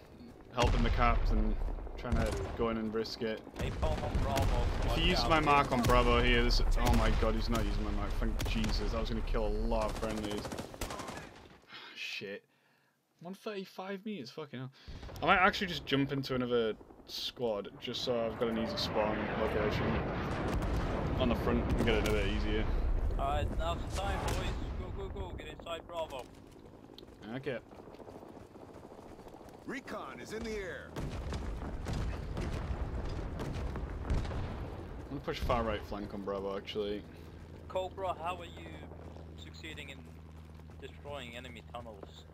helping the captain, trying to go in and risk it. Napalm on Bravo, If he out. my mark on Bravo here, this oh my god, he's not using my mark. Thank Jesus, I was gonna kill a lot of friendlies. *sighs* Shit. 135 meters, fucking hell. I might actually just jump into another squad, just so I've got an easy spawn location on the front and get it a bit easier. Alright, now's the time, boys. Go, go, go, get inside Bravo. Okay. Recon is in the air. I'm gonna push far right flank on Bravo actually. Cobra, how are you succeeding in destroying enemy tunnels?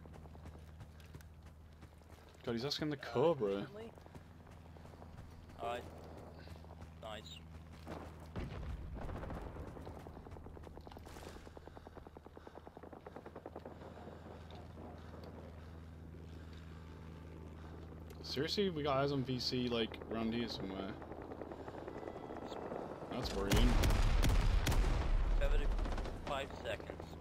God, he's asking the Cobra. Alright. Nice. Seriously, we got eyes on VC like around here somewhere. That's worrying. 75 seconds.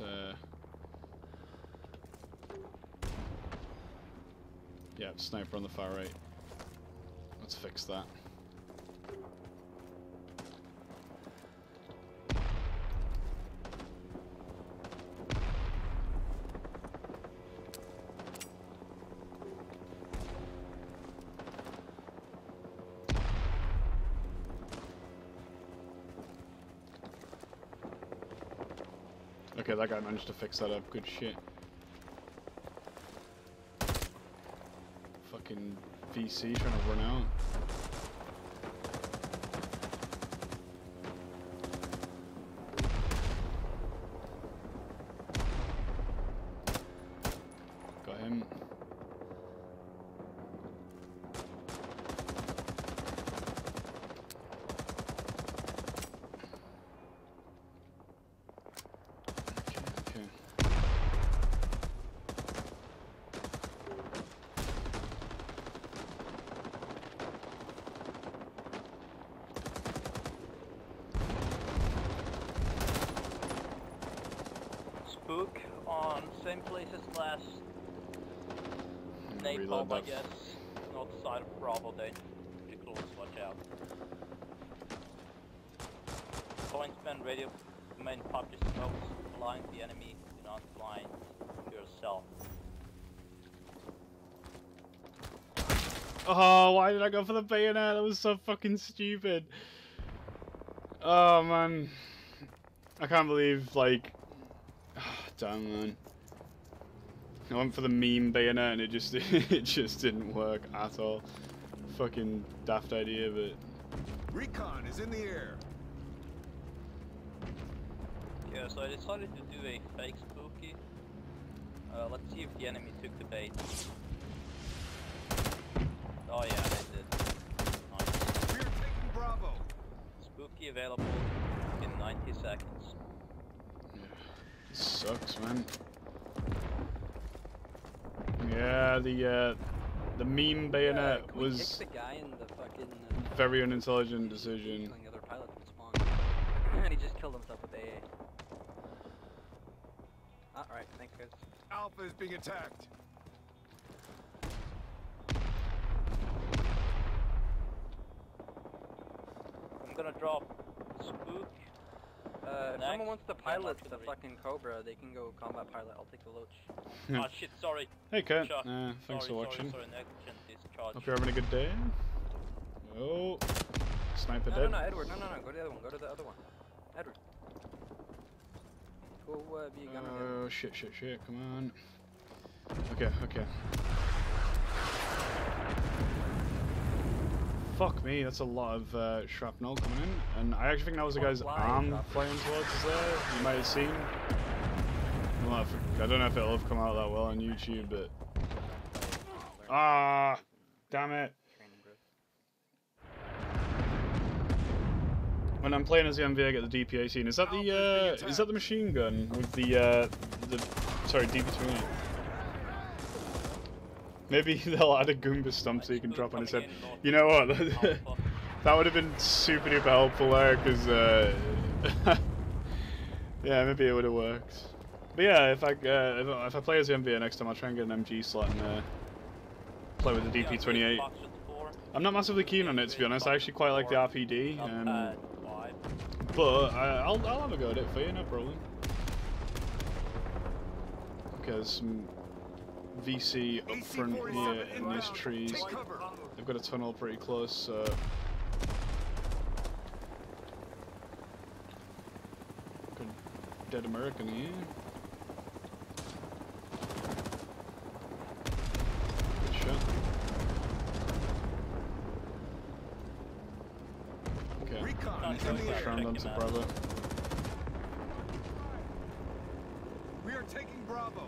Uh Yeah, sniper on the far right. Let's fix that. That guy managed to fix that up. Good shit. Fucking VC trying to run out. Got him. Okay, okay. Spook on same place as last. I'm gonna reload Napalm, I guess. North side of Bravo, they pretty close, watch out. Pointsman radio main public smokes, blind the enemy, do not blind yourself. Oh, why did I go for the bayonet? That was so fucking stupid. Oh man, I can't believe like, *sighs* damn man. I went for the meme bayonet and it just *laughs* it just didn't work at all. Fucking daft idea, but Recon is in the air. Yeah, so I decided to do a fake spooky. Uh, let's see if the enemy took the bait. Oh yeah, they did. Nice. We are taking Bravo. Spooky available in 90 seconds. it sucks, man. Yeah, the uh, the meme Uh, bayonet can we was the guy in the fucking. Uh, very unintelligent decision. other pilot spawn. and *clears throat* he just killed himself with AA. Alright, thanks guys. Alpha is being attacked. I'm gonna drop Spook. Uh, if Next. someone wants to pilot the fucking Cobra, they can go combat pilot. I'll take the Loach. Yeah. Ah shit, sorry. Hey Kurt, Chuck. uh, thanks sorry, for watching. Sorry, sorry, next gen discharge. Hope you're having a good day. Oh, sniper No, no, dead. no, Edward. No, no, no. Go to the other one. Go to the other one. Edward. Go uh, be a gunner. Edward. Oh shit, shit, shit! Come on. Okay, okay. Fuck me, that's a lot of uh, shrapnel coming in, and I actually think that was the Oh, guy's arm flying towards us there. You might have seen. I don't know if, I don't know if it'll have come out that well on YouTube, but ah, damn it. When I'm playing as the MV, I get the DPA scene. Is that the uh, is that the machine gun with the uh, the sorry DP20? Maybe *laughs* they'll add a Goomba stomp so you can drop on his head. You know what? *laughs* that would have been super duper helpful there, because uh, *laughs* yeah, maybe it would have worked. But yeah, if I uh, if, I- if I play as the MV next time, I'll try and get an MG slot and uh, play with the DP28. I'm not massively keen on it to be honest. I actually quite like the RPD. Um, but I, I'll, I'll have a go at it for you, no problem. Okay, there's some VC up front here in these trees. They've got a tunnel pretty close, so... Good dead American here. Good shot. Okay. Nice. in the Push around onto Bravo. We are taking Bravo.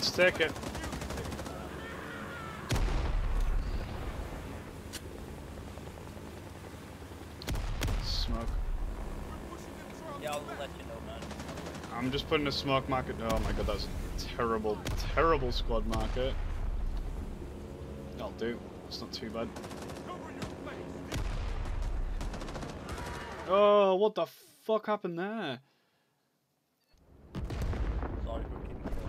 Take it. Smoke. Yeah, I'll let you know, man. I'm just putting a smoke market. Oh my god, that's terrible, terrible squad market. That'll do. It's not too bad. Oh, what the fuck happened there? Sorry for keeping you.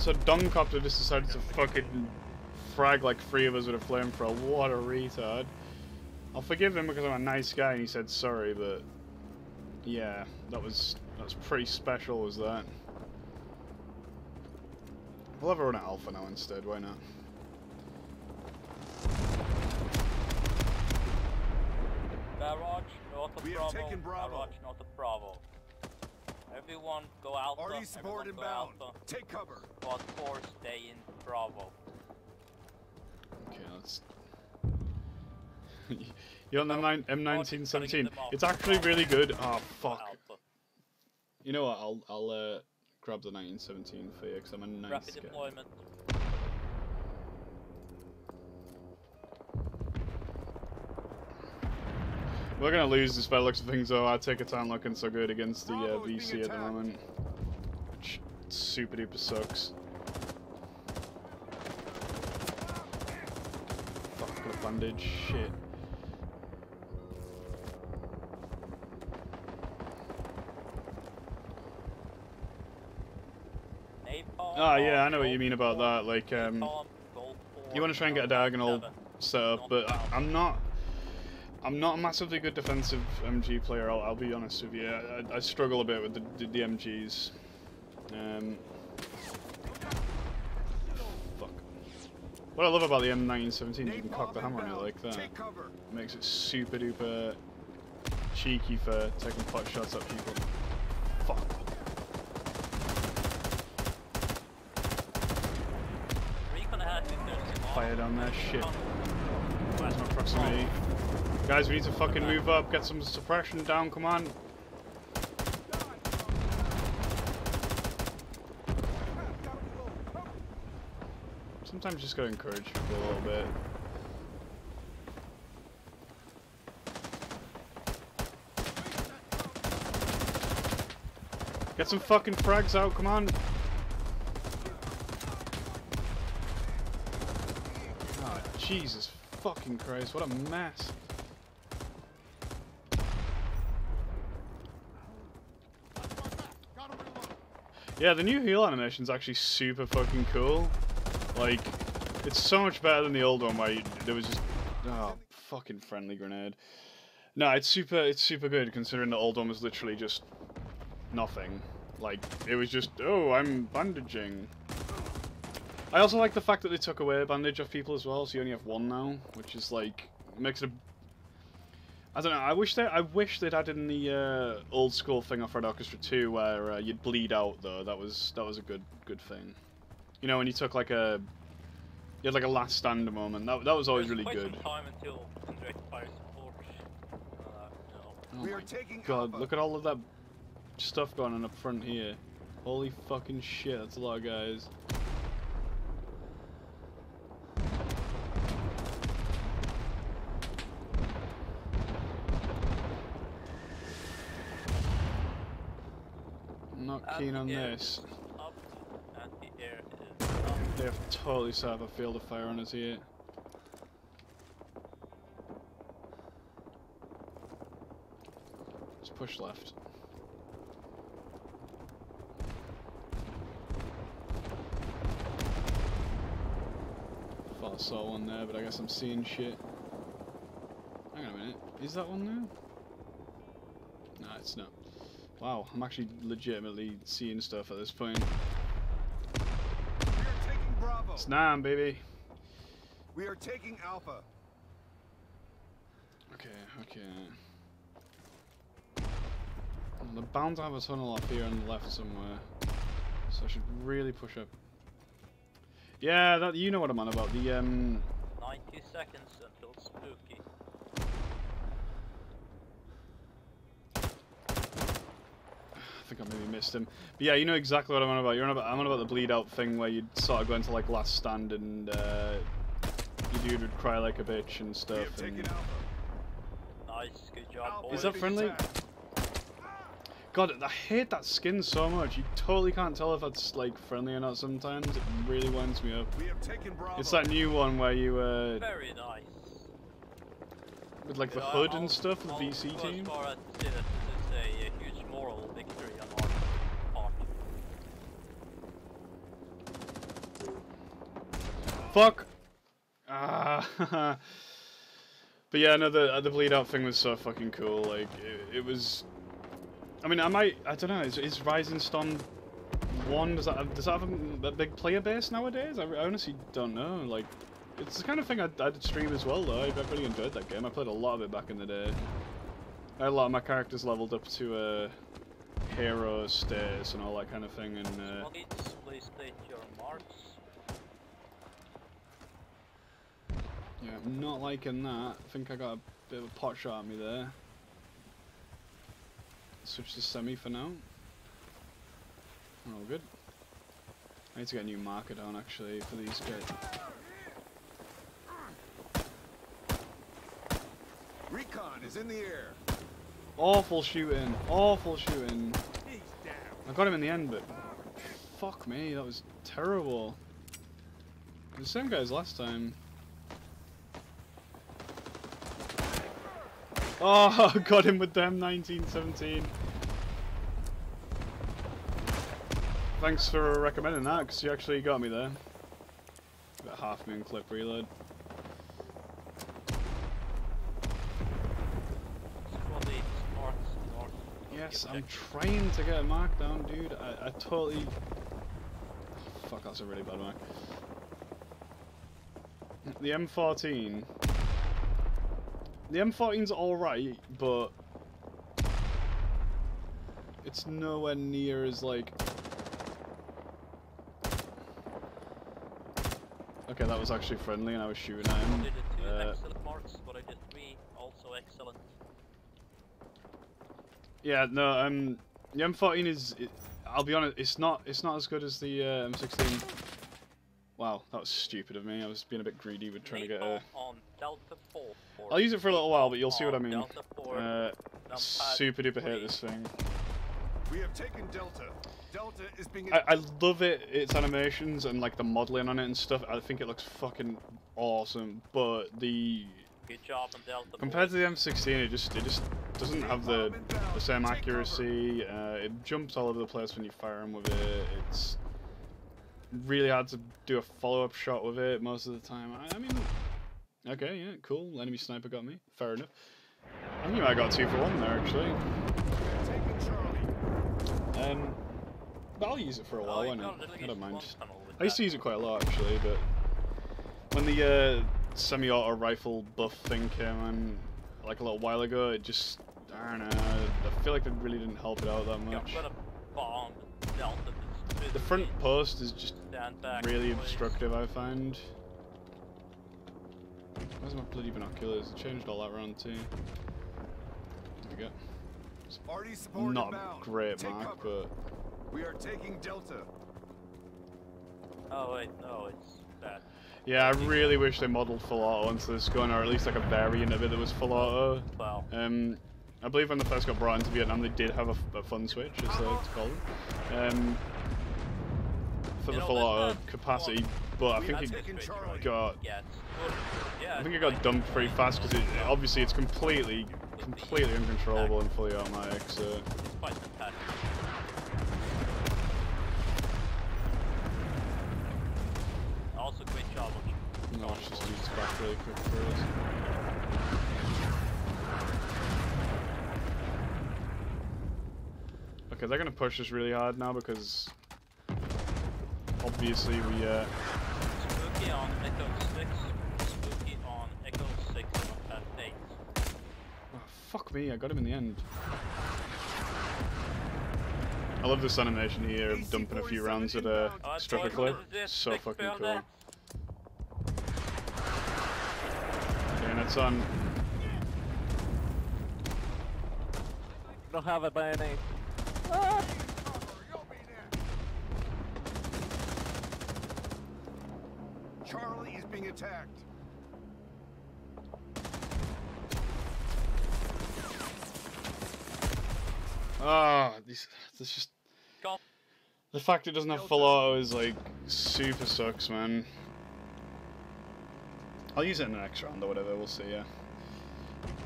So Duncopter just decided to fucking frag like three of us with a flamethrower. What a retard. I'll forgive him because I'm a nice guy and he said sorry, but yeah, that was that was pretty special, was that? We'll have a run at Alpha now instead. Why not? Barrage, north of We have taken Bravo. Barrage, north of Bravo. Everyone go Alpha. Arty Everyone support go inbound. Alpha. Take cover. Squad 4, stay in Bravo. Okay, let's. *laughs* You're on the nine, M1917. It's actually really good. Oh fuck. You know what? I'll I'll uh, grab the 1917 for you because I'm a nice Rapid guy. deployment. We're gonna lose this by the looks of things though. Our tickets aren't looking so good against the uh, Bravo is being VC at the moment. Which super duper sucks. Fuck, got a bandage. Shit. Napalm. Ah, yeah, I know what you mean about that. Like, um, Napalm, Gold four, you want to try and get a diagonal seven. set up, but I'm not. I'm not a massively good defensive MG player. I'll, I'll be honest with you. I, I struggle a bit with the, the, the MGs. Um, fuck. What I love about the M1917 is you can cock the hammer on it like that. It makes it super duper cheeky for taking pot shots at people. Fuck. Recon ahead with 30 miles. Fire down there. Shit. West. Don't approximate. Guys, we need to fucking move up, get some suppression down, come on. Sometimes just gotta encourage people a little bit. Get some fucking frags out, come on. Oh, Jesus fucking Christ, what a mess. Yeah, the new heal animation is actually super fucking cool. Like, it's so much better than the old one where you, there was just... Oh, fucking friendly grenade. No, it's super, it's super good considering the old one was literally just nothing. Like, it was just, oh, I'm bandaging. I also like the fact that they took away a bandage off people as well, so you only have one now, which is like, makes it a I don't know. I wish they. I wish they'd added in the uh, old school thing off Red Orchestra 2, where uh, you'd bleed out. Though that was that was a good good thing. You know, when you took like a, you had like a last stand moment. That that was always really good. Until indirect fire support. Uh, no. Oh We my are taking God, look at all of that stuff going on up front here. Holy fucking shit, that's a lot of guys. Not keen on air this. Up and the air is up. They have totally set up a field of fire on us here. Let's push left. Thought I saw one there, but I guess I'm seeing shit. Hang on a minute. Is that one there? No, it's not. Wow, I'm actually legitimately seeing stuff at this point. We are taking Bravo. It's Nam, baby. We are taking Alpha. Okay, okay. Well, they're bound to have a tunnel off here on the left somewhere. So I should really push up. Yeah, that you know what I'm on about. The um 90 seconds until spooky. I think I maybe missed him. But yeah, you know exactly what I'm on about. You're on about I'm on about the bleed out thing where you'd sort of go into like last stand and uh your dude would cry like a bitch and stuff have taken and Nice, good job, Alpha boys. Is that friendly? God, I hate that skin so much. You totally can't tell if that's like friendly or not sometimes. It really winds me up. We have taken Bravo. It's that new one where you uh Very nice. with like the Yeah, hood I'll- and stuff, the I'll VC team. As far as to say that this is a, a huge moral victory on our part. Fuck. Ah. *laughs* but yeah, no, the uh, the bleed out thing was so fucking cool. Like it, it was. I mean, I might. I don't know. Is, is Rising Storm one? Does that have, does that have a, a big player base nowadays? I, I honestly don't know. Like, it's the kind of thing I'd, I'd stream as well, though. I, I really enjoyed that game. I played a lot of it back in the day. I had a lot of my characters leveled up to uh, hero status and all that kind of thing, and. Uh, Please, please state your marks. Yeah, I'm not liking that. I think I got a bit of a pot shot at me there. Switch to semi for now. We're all good. I need to get a new marker down actually for these guys. Recon is in the air. Awful shooting, awful shooting. I got him in the end, but fuck me, that was terrible. The same guys last time. Oh, *laughs* got him with them 1917. Thanks for recommending that, because you actually got me there. Got a half moon clip reload. For the marks north. Yes, I'm trying to get a mark down, dude. I, I totally... Fuck, that's a really bad mark. The M14. The M14's alright, but... It's nowhere near as, like... Okay, that was actually friendly and I was shooting at him. Uh, marks, I did three also excellent. Yeah, no, um, the M14 is, it, I'll be honest, it's not, it's not as good as the uh, M16. Wow, that was stupid of me. I was being a bit greedy with trying to get a. Napalm on Delta 4. I'll use it for a little while, but you'll see what I mean. Delta 4, Uh, super duper hate this thing. We have taken Delta. Delta is being. I, I love it, its animations and like the modeling on it and stuff. I think it looks fucking awesome. But the Good job on Delta. compared to the M16, it just it just doesn't have the the same accuracy. Uh, it jumps all over the place when you fire 'em with it. It's really hard to do a follow up shot with it most of the time. I, I mean, okay, yeah, cool. Enemy sniper got me. Fair enough. I think I got two for one there actually. Um, but I'll use it for a Oh, while. can not? I don't mind. I used to use it quite a lot actually, but when the uh, semi-auto rifle buff thing came in, like a little while ago, it just I don't know. I feel like it really didn't help it out that Yeah, much. put a bomb Delta. The front post is just Stand back. really boys. obstructive. I find. Where's my bloody binoculars? I changed all that around too. There we go. Arty support Not a great Take mark, cover. but We are taking Delta. Oh wait, no, it's bad. yeah, I really wish they modelled full auto into this gun, or at least like a variant of it that was full auto. Well, Um, I believe when they first got brought into Vietnam, they did have a fun switch, as they like to call it, um, for You the full auto capacity. But I think have it got, yeah, it's good. Yeah, I think it got dumped pretty fast because it, obviously it's completely, completely uncontrollable and fully automatic. So It's. Also, great job on no, let's just use this back really quick for us. Okay, they're gonna push us really hard now because obviously we uh, Spooky on Echo 6, Spooky on Echo 6 on Fat 8. Oh, fuck me, I got him in the end. I love this animation here of dumping a few rounds at a Oh, stripper boys, clip. what is this? So fucking cool. there? Okay, and it's on. Don't have a bayonet. Charlie is being attacked. Ah, this, this just... The fact it doesn't have full auto is like super sucks, man. I'll use it in the next round or whatever, we'll see, yeah.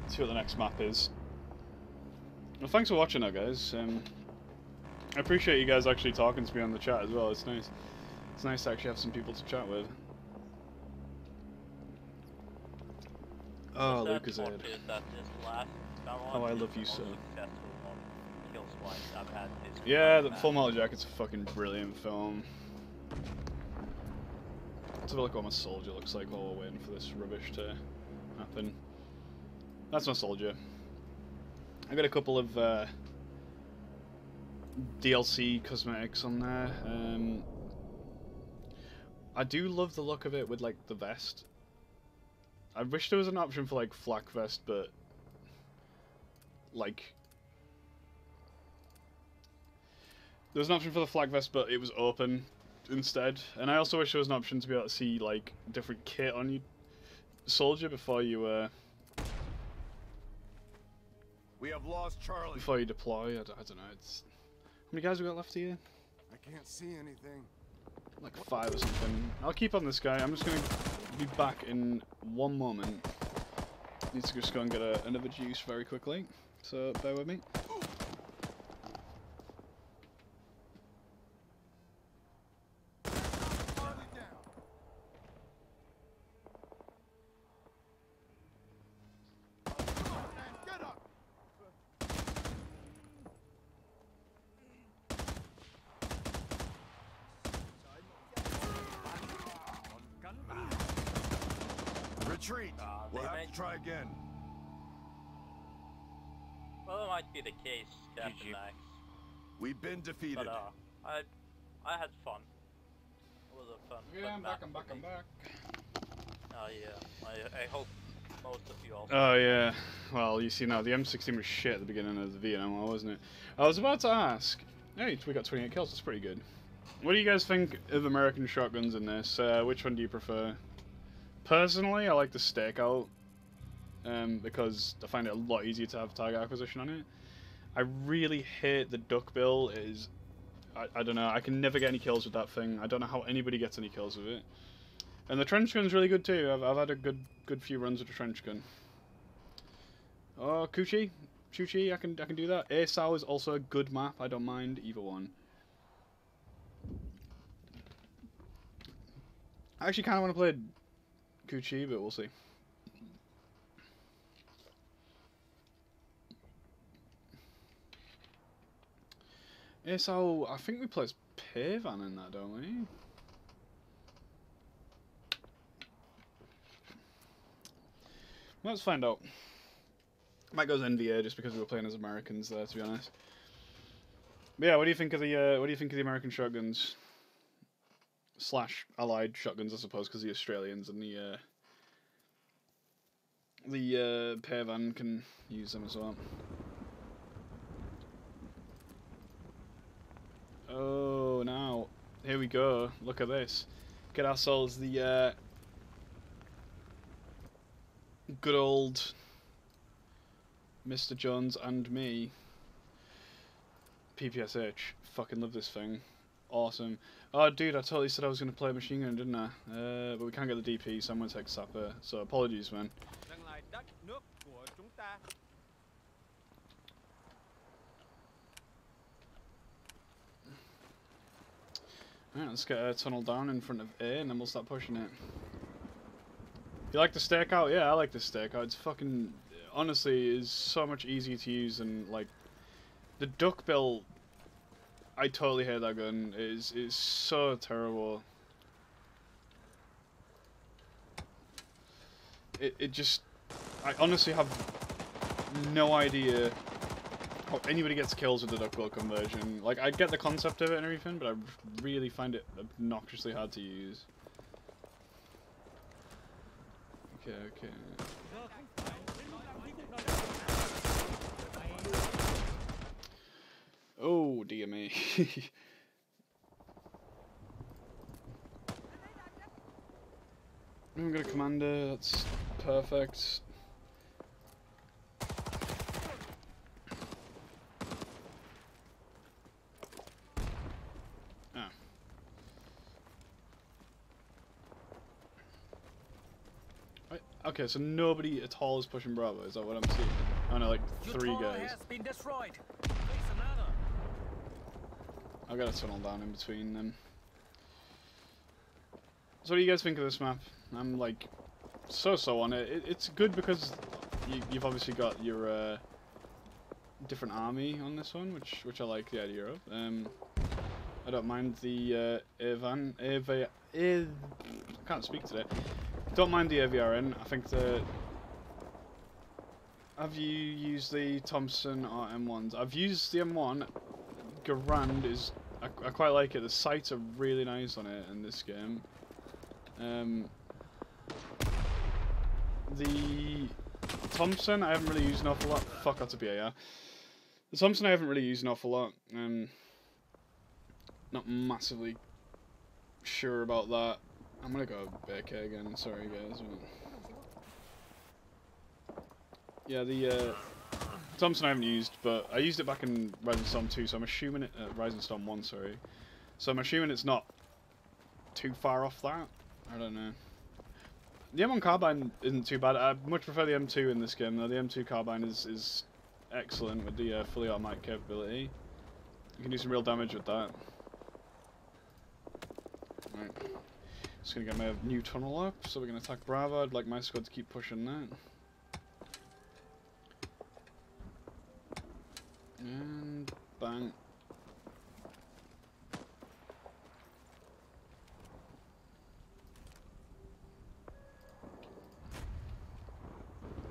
See what the next map is. Well, thanks for watching, though, guys. Um, I appreciate you guys actually talking to me on the chat as well. It's nice. It's nice to actually have some people to chat with. Oh, Lucas part is that this last Balon Oh, I love you, most sir. successful on kill swipes I've had this Yeah, the Full. Metal Jacket's a fucking brilliant film. Let's have a look at what my soldier looks like while we're waiting for this rubbish to happen. That's my soldier. I got a couple of uh, DLC cosmetics on there. Um, I do love the look of it with like the vest. I wish there was an option for like flak vest, but like there was an option for the flak vest, but it was open instead. And I also wish there was an option to be able to see like different kit on you soldier before you uh We have lost Charlie. before you deploy. I don't know. It's how many guys we got left here? I can't see anything. Like five or something. I'll keep on this guy. I'm just gonna be back in one moment. Need to just go and get a, another juice very quickly. So bear with me. Charlie down. Get up. Retreat. we'll have to try again. Well, that might be the case, Captain Max. We've been defeated. But uh, I, I had fun. It was a fun. fun match for me. back. Oh yeah. I, I hope most of you also. Oh yeah. Well, you see now the M16 was shit at the beginning of the Vietnam War, wasn't it? I was about to ask. Hey, we got 28 kills. That's pretty good. What do you guys think of American shotguns in this? Uh, which one do you prefer? Personally, I like the stakeout um, because I find it a lot easier to have target acquisition on it. I really hate the duckbill. It is, I, I don't know. I can never get any kills with that thing. I don't know how anybody gets any kills with it. And the trench gun's really good too. I've, I've had a good good few runs with the trench gun. Oh, Cu Chi, Chuchi, I can I can do that. A Shau is also a good map. I don't mind either one. I actually kind of want to play Cu Chi, but we'll see. A Shau, I think we play as Pavan in that, don't we? Let's find out. Might go as NVA just because we were playing as Americans there, to be honest. But yeah, what do you think of the uh, what do you think of the American shotguns? Slash allied shotguns, I suppose, because the Australians and the uh, the uh, Pavan can use them as well. Oh, now here we go. Look at this. Get ourselves the uh, good old Mr. Jones and me. PPSH. Fucking love this thing. Awesome. Oh, dude, I totally said I was going to play machine gun, didn't I? Uh, but we can't get the DP, so I'm going to take Sapper. So apologies, man. Alright, let's get a tunnel down in front of A, and then we'll start pushing it. You like the stakeout? Yeah, I like the stakeout. It's fucking... Honestly, is so much easier to use than, like... The duckbill... I totally hate that gun. It is, it's so terrible. It, it just... I honestly have no idea Oh, anybody gets kills with the duckbill conversion. Like, I get the concept of it and everything, but I really find it obnoxiously hard to use. Okay, okay. Oh, dear me. *laughs* I'm gonna commander, that's perfect. Ah. Right, Okay, so nobody at all is pushing Bravo, is that what I'm seeing? Oh no, like three guys. has been destroyed. I've got a tunnel down in between them. So what do you guys think of this map? I'm like so-so on it. it. It's good because you, you've obviously got your uh, different army on this one, which which I like the idea of. Um, I don't mind the uh, Evan, Eva, Ev, I can't speak today. Don't mind the ARVN. I think the have you used the Thompson or M1s? I've used the M1. Garand is I, I quite like it. The sights are really nice on it in this game. Um, the Thompson I haven't really used an awful lot. Fuck, that's a BAR. The Thompson I haven't really used an awful lot. Um, not massively sure about that. I'm gonna go back again. Sorry, guys. Yeah, the uh, Thompson I haven't used, but I used it back in Rising Storm 2, so I'm assuming it. Uh, Rising Storm 1, sorry. So I'm assuming it's not too far off that. I don't know. The M1 carbine isn't too bad. I much prefer the M2 in this game, though. The M2 carbine is is excellent with the uh, fully automatic capability. You can do some real damage with that. Right. Just gonna get my new tunnel up, so we're gonna attack Bravo. I'd like my squad to keep pushing that. And bang.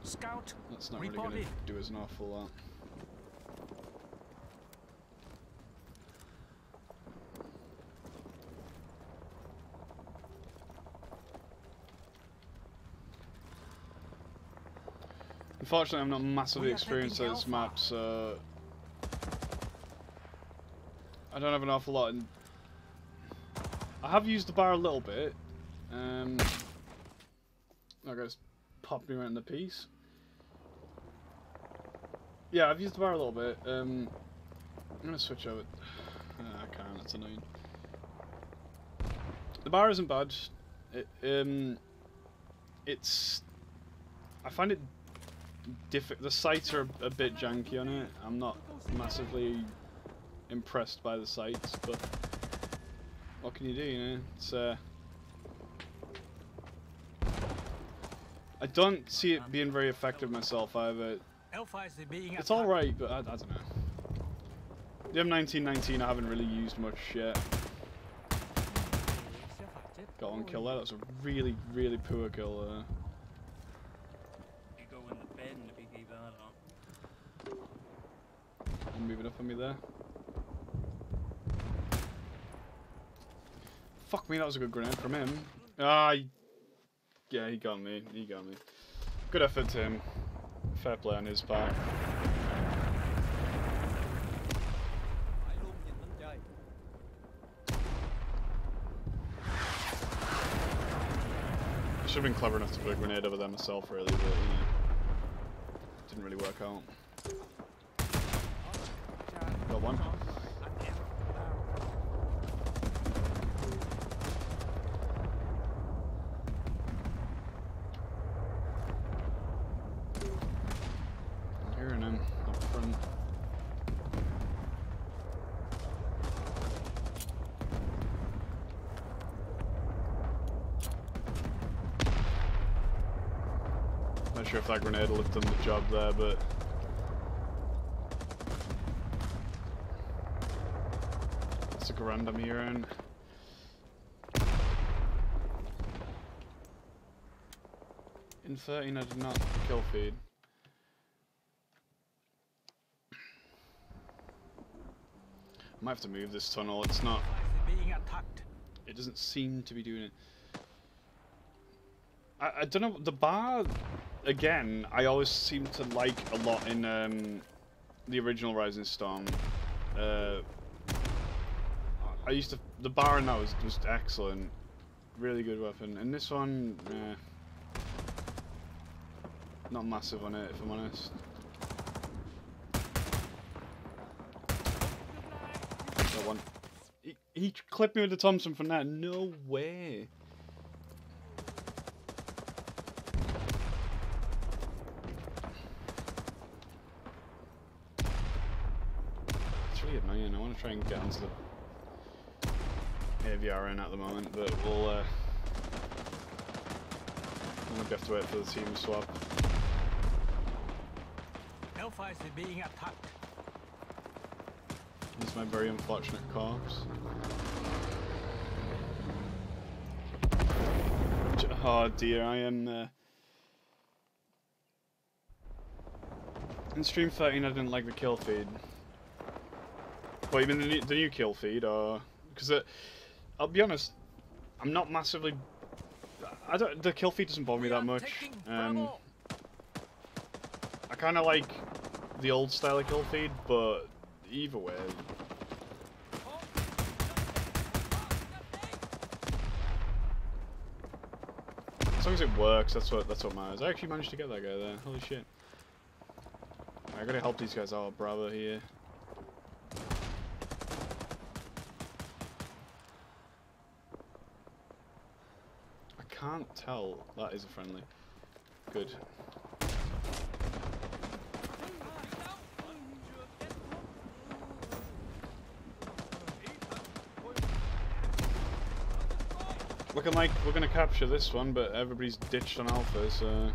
Scout. That's not really gonna do us an awful lot. Unfortunately, I'm not massively experienced at this map, so I don't have an awful lot. In... I have used the bar a little bit. Um, that guy's popped me right the piece. Yeah, I've used the bar a little bit. Um, I'm gonna switch over. Uh, I can't. It's annoying. The bar isn't bad. It, um, it's. I find it diff. The sights are a bit janky on it. I'm not massively impressed by the sights, but what can you do? You know, it's. Uh, I don't see it being very effective myself either. It's all right, but I, I don't know. The M1919 I haven't really used much yet. Got one kill there. That's a really, really poor kill there. You go in the bed and the big that on. I'm moving up on me there. Fuck me, that was a good grenade from him. Ah, yeah, he got me. He got me. Good effort to him. Fair play on his part. I should have been clever enough to put a grenade over there myself, really, but you know, didn't really work out. One. Not sure if that grenade will have done the job there, but it's a grand I'm. In 13 I did not kill feed. I might have to move this tunnel, it's not it doesn't seem to be doing it. I, I don't know, the bar, again, I always seem to like a lot in um, the original Rising Storm. Uh, I used to, the bar in that was just excellent. Really good weapon. And this one, eh, not massive on it, if I'm honest. That one. He, he clipped me with the Thompson from that. No way. It's really annoying. I want to try and get onto the ARVN at the moment, but we'll. Uh, we'll have to wait for the team swap. Alpha is being attacked. It's my very unfortunate corpse. Oh dear, I am. Uh... In stream 13, I didn't like the kill feed. Well, you mean the new, the new kill feed, or because I'll be honest, I'm not massively. I don't. The kill feed doesn't bother me that much. Um, I kind of like the old style of kill feed, but either way, As long as it works, that's what that's what matters. I actually managed to get that guy there. Holy shit. I gotta help these guys out, Bravo here. I can't tell. That is a friendly. Good. Looking like we're gonna capture this one, but everybody's ditched on Alpha, so...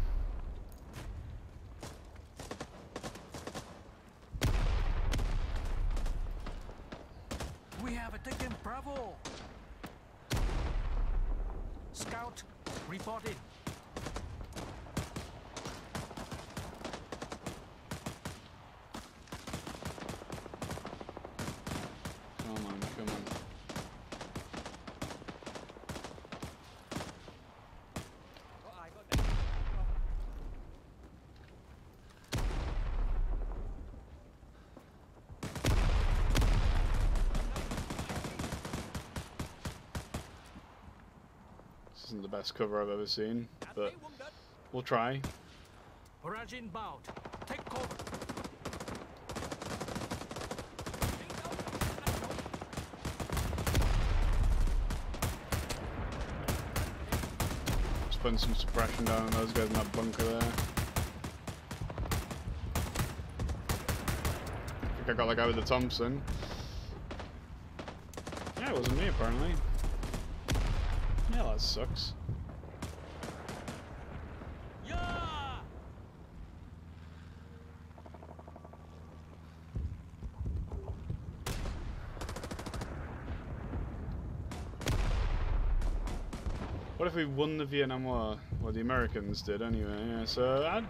isn't the best cover I've ever seen, but we'll try. put some suppression down on those guys in that bunker there. I think I got the guy with the Thompson. Yeah, it wasn't me apparently. That sucks. What if we won the Vietnam War? Well, the Americans did anyway. Yeah, so I.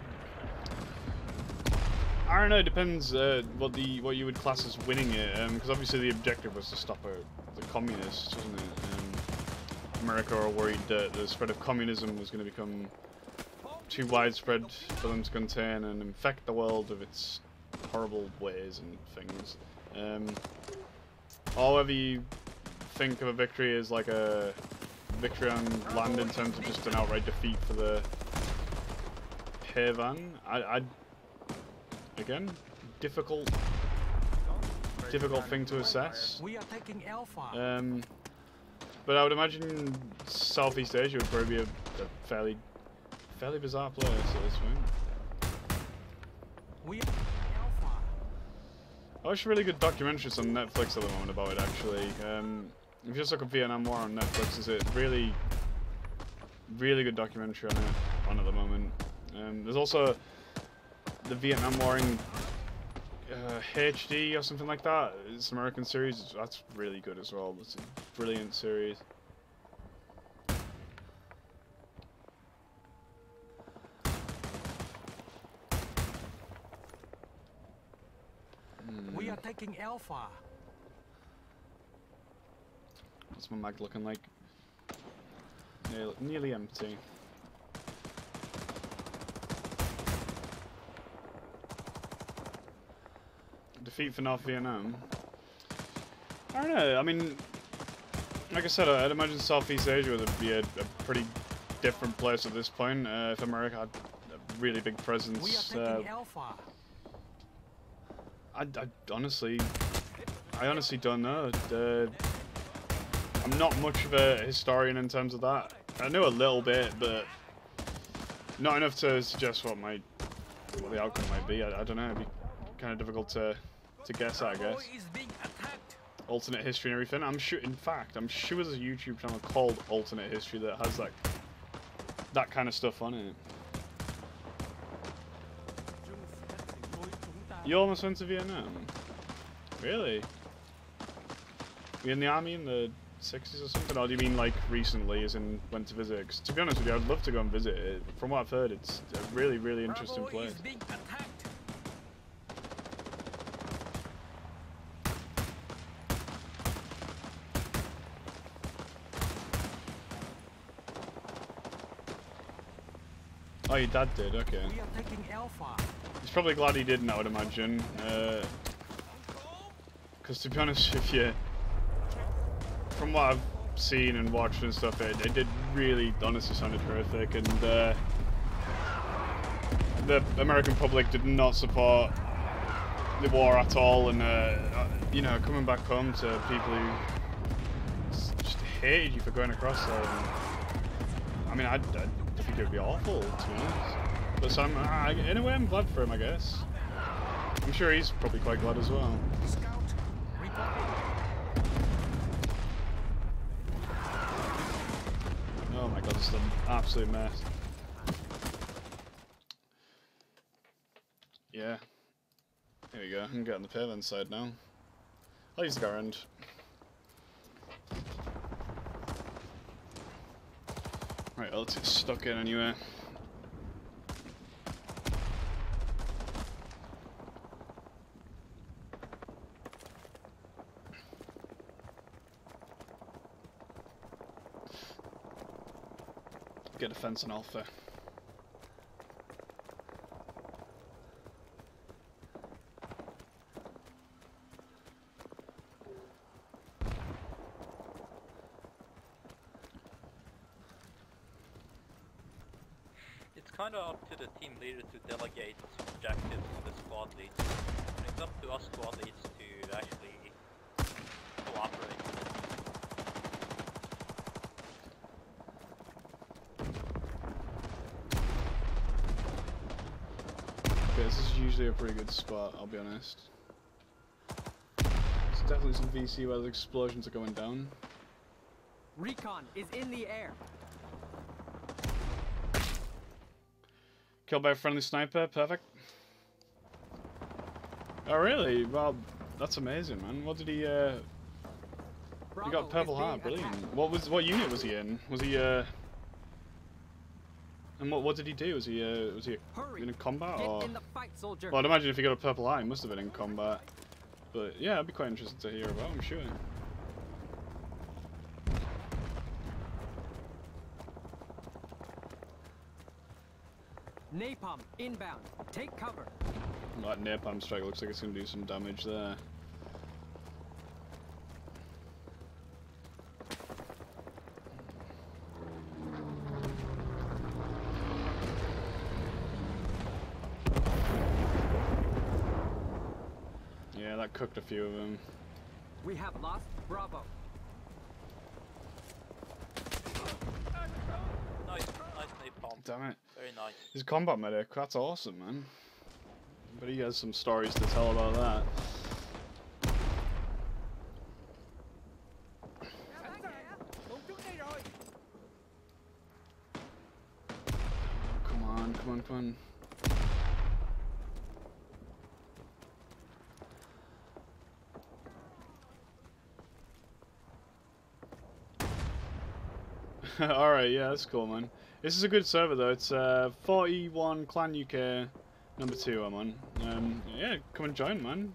I don't know. It depends uh, what the what you would class as winning it, because obviously the objective was to stop uh, the communists, wasn't it? Um, America are worried that the spread of communism was going to become too widespread for them to contain and infect the world with its horrible ways and things. Um, however you think of a victory as like a victory on land in terms of just an outright defeat for the PAVN. I, I again difficult difficult thing to assess. We are taking Alpha. Um, but I would imagine Southeast Asia would probably be a, a fairly fairly bizarre place at this point. we. I watched really good documentaries on Netflix at the moment about it actually. Um, if you just look at Vietnam War on Netflix, is it really, really good documentary on it on at the moment. Um, there's also the Vietnam War in uh, HD or something like that. An American series. That's really good as well. It's a brilliant series. We are taking Alpha. What's my mag looking like? Nearly, nearly empty. Defeat for North Vietnam. I don't know. I mean, like I said, I'd imagine Southeast Asia would be a, a pretty different place at this point uh, if America had a really big We are presence. Uh. I, I honestly, I honestly don't know. Uh, I'm not much of a historian in terms of that. I know a little bit, but not enough to suggest what might, what the outcome might be. I, I don't know. It'd be kind of difficult to, to guess. I guess alternate history and everything. I'm sure. In fact, I'm sure there's a YouTube channel called Alternate History that has like that kind of stuff on it. You almost went to Vietnam. Really? You in the army in the 60s or something? Or do you mean like recently, as in went to visit? 'Cause to be honest with you, I'd love to go and visit it. From what I've heard, it's a really, really interesting Bravo place. Oh, your dad did? Okay. We are taking Alpha. He's probably glad he didn't, I would imagine. Because to be honest with you, from what I've seen and watched and stuff, it, it did really honestly sounded horrific. And uh, the American public did not support the war at all. And, uh, uh, you know, coming back home to people who just hated you for going across there. And, I mean, I, I think it would be awful, to be honest. But so I'm, uh, I, in a way, I'm glad for him, I guess. I'm sure he's probably quite glad as well. Oh my god, this is an absolute mess. Yeah. Here we go. I can get on the pavement side now. I'll use the car end. Right, let's get stuck in anyway. Get a fence on Alpha. It's kind of up to the team leader to delegate objectives to the squad leads. And it's up to us squad leads to actually cooperate. This is usually a pretty good spot, I'll be honest. There's definitely some VC where the explosions are going down. Recon is in the air. Killed by a friendly sniper, perfect. Oh really? Well, that's amazing, man. What did he, uh... He got purple heart, brilliant. attacked. What was, what unit was he in? Was he, uh... And what, what did he do? Was he, uh, was he Hurry. in a combat or... in the fight, soldier. Well, I'd imagine if he got a purple eye, he must have been in combat. But yeah, I'd be quite interested to hear about, I'm sure. Napalm inbound. Take cover. That napalm strike looks like it's going to do some damage there. Yeah, that cooked a few of them. We have lost Bravo. Nice, nice napalm. Damn it. Very nice. His combat medic, that's awesome, man. But he has some stories to tell about that. Come on, come on, come on. *laughs* Alright, yeah, that's cool, man. This is a good server, though. It's uh, 41 Clan UK, number 2 I'm on. Um, yeah, come and join, man.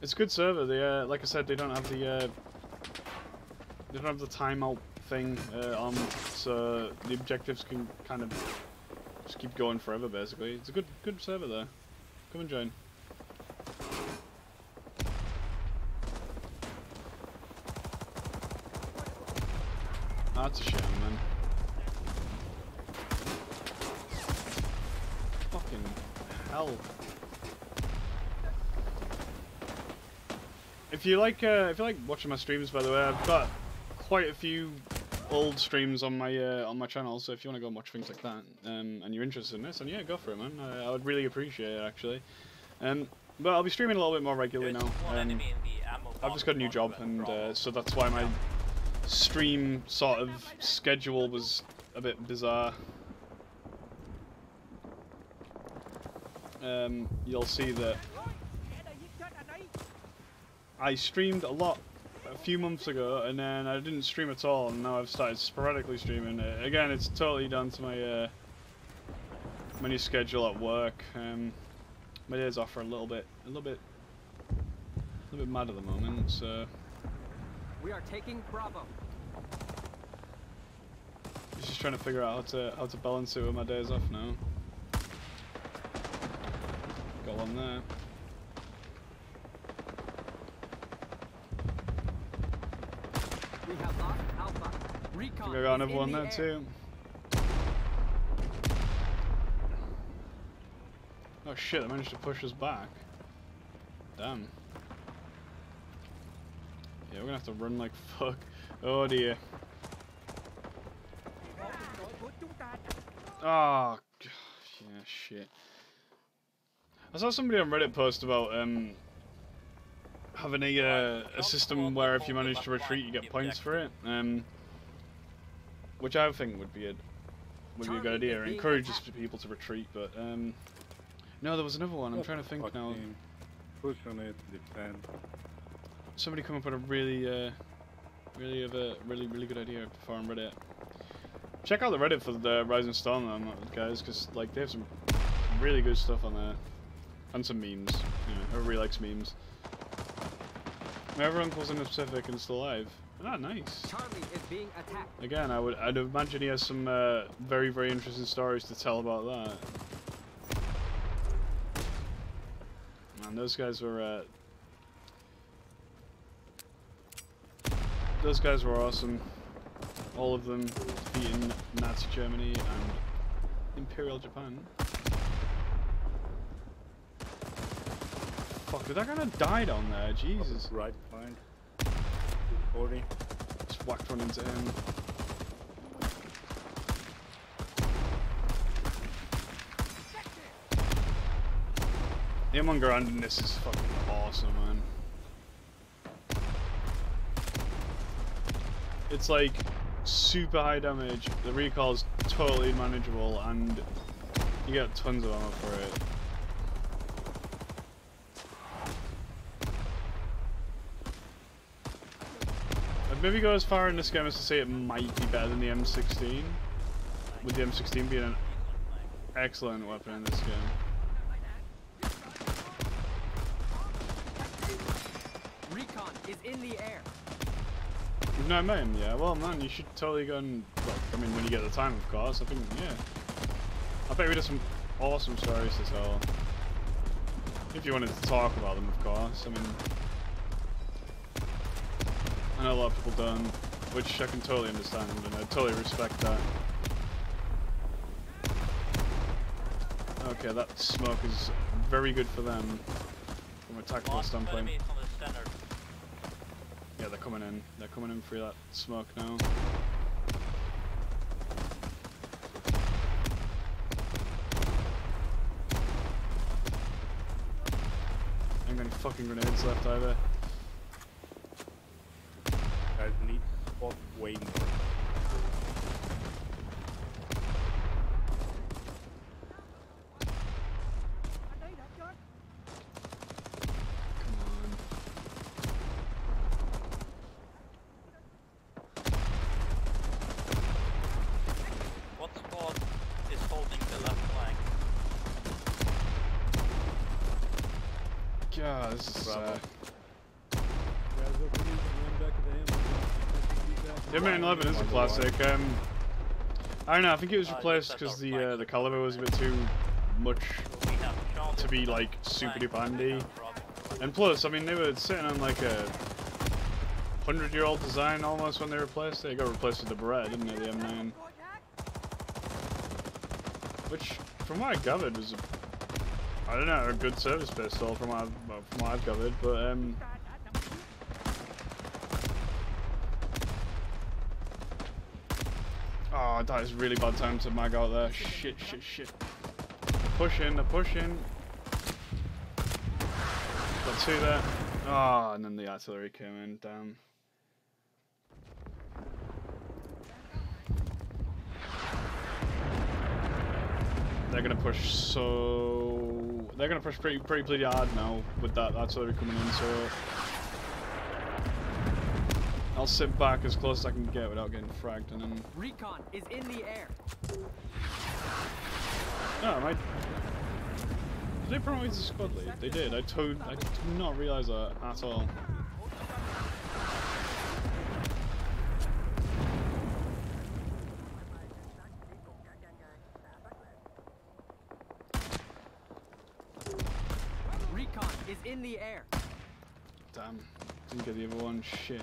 It's a good server. They, uh, like I said, they don't have the, uh, they don't have the timeout thing uh, on, so the objectives can kind of just keep going forever, basically. It's a good, good server, though. Come and join. That's a shame, man. Fucking hell. If you like, uh, if you like watching my streams, by the way, I've got quite a few old streams on my uh, on my channel. So if you want to go and watch things like that, um, and you're interested in this, and yeah, go for it, man. I, I would really appreciate it, actually. Um, but I'll be streaming a little bit more regularly now. Um, enemy in the ammo I've just got a new job, and uh, so that's why my stream sort of schedule was a bit bizarre. Um, you'll see that I streamed a lot a few months ago, and then I didn't stream at all, and now I've started sporadically streaming. Again, it's totally down to my uh, new schedule at work. Um, my days off are a little bit, a little bit, a little bit mad at the moment. So We are taking Bravo. just trying to figure out how to how to balance it with my days off now. Got one there. We have lost Alpha. I Recon think I got another one the there air. too. Oh shit, I managed to push us back. Damn. We're gonna have to run like fuck. Oh dear. Oh, gosh, yeah, shit. I saw somebody on Reddit post about um having a uh, a system where if you manage to retreat, you get points for it. Um, which I think would be a would be a good idea. It encourages people to retreat, but um, no, there was another one. I'm trying to think now. Push on it, defend. Somebody come up with a really, uh, really of a really really good idea before on Reddit. Check out the Reddit for the Rising Storm, guys, because like they have some really good stuff on there, and some memes. You know, everybody likes memes. Everyone uncle's in the Pacific and still alive. Ah, nice. Charlie is being attacked. Again, I would I'd imagine he has some uh, very very interesting stories to tell about that. Man, those guys were uh, those guys were awesome. All of them defeating Nazi Germany and Imperial Japan. Fuck, did that guy die down there? Jesus. Oh, right behind. 40. Just whacked one into him. The M1 in this is fucking awesome, man. It's like super high damage, the recoil is totally manageable, and you get tons of ammo for it. I'd maybe go as far in this game as to say it might be better than the M16, with the M16 being an excellent weapon in this game. Recon is in the air. You've not met him yet? Well, man, you should totally go and. Well, I mean, when you get the time, of course. I think, yeah. I bet we did some awesome stories to tell. If you wanted to talk about them, of course. I mean, I know a lot of people don't, which I can totally understand, and I totally respect that. Okay, that smoke is very good for them from a tactical standpoint. Yeah, they're coming in. They're coming in through that smoke now. Ain't got any fucking grenades left either. Guys need to way more. Come on. What squad is holding the left flank? God, this is Bravo. sad. Guys, over here, run back to the ambulance. The Man 11 is a classic. Um, I don't know. I think it was replaced because the uh, the caliber was a bit too much. To be, like, super duper handy. And plus, I mean, they were sitting on like a hundred-year-old design almost when they replaced it. It got replaced with the Beretta, didn't they? The M9, which, from what I gathered, was a, I don't know, a good service pistol from what I've, from what I've gathered. But um, oh, that is really bad time to mag out there. Shit, shit, shit. They're pushing, they're pushing. Got two there. Ah, and then the artillery came in. Damn. They're gonna push so. They're gonna push pretty pretty pretty hard now with that artillery coming in. So I'll sit back as close as I can get without getting fragged, and then. Recon is in the air. No, am I? Did they promote the squad lead? They did. I told. I did not realize that at all. Recon is in the air. Damn. Didn't get the other one. Shit.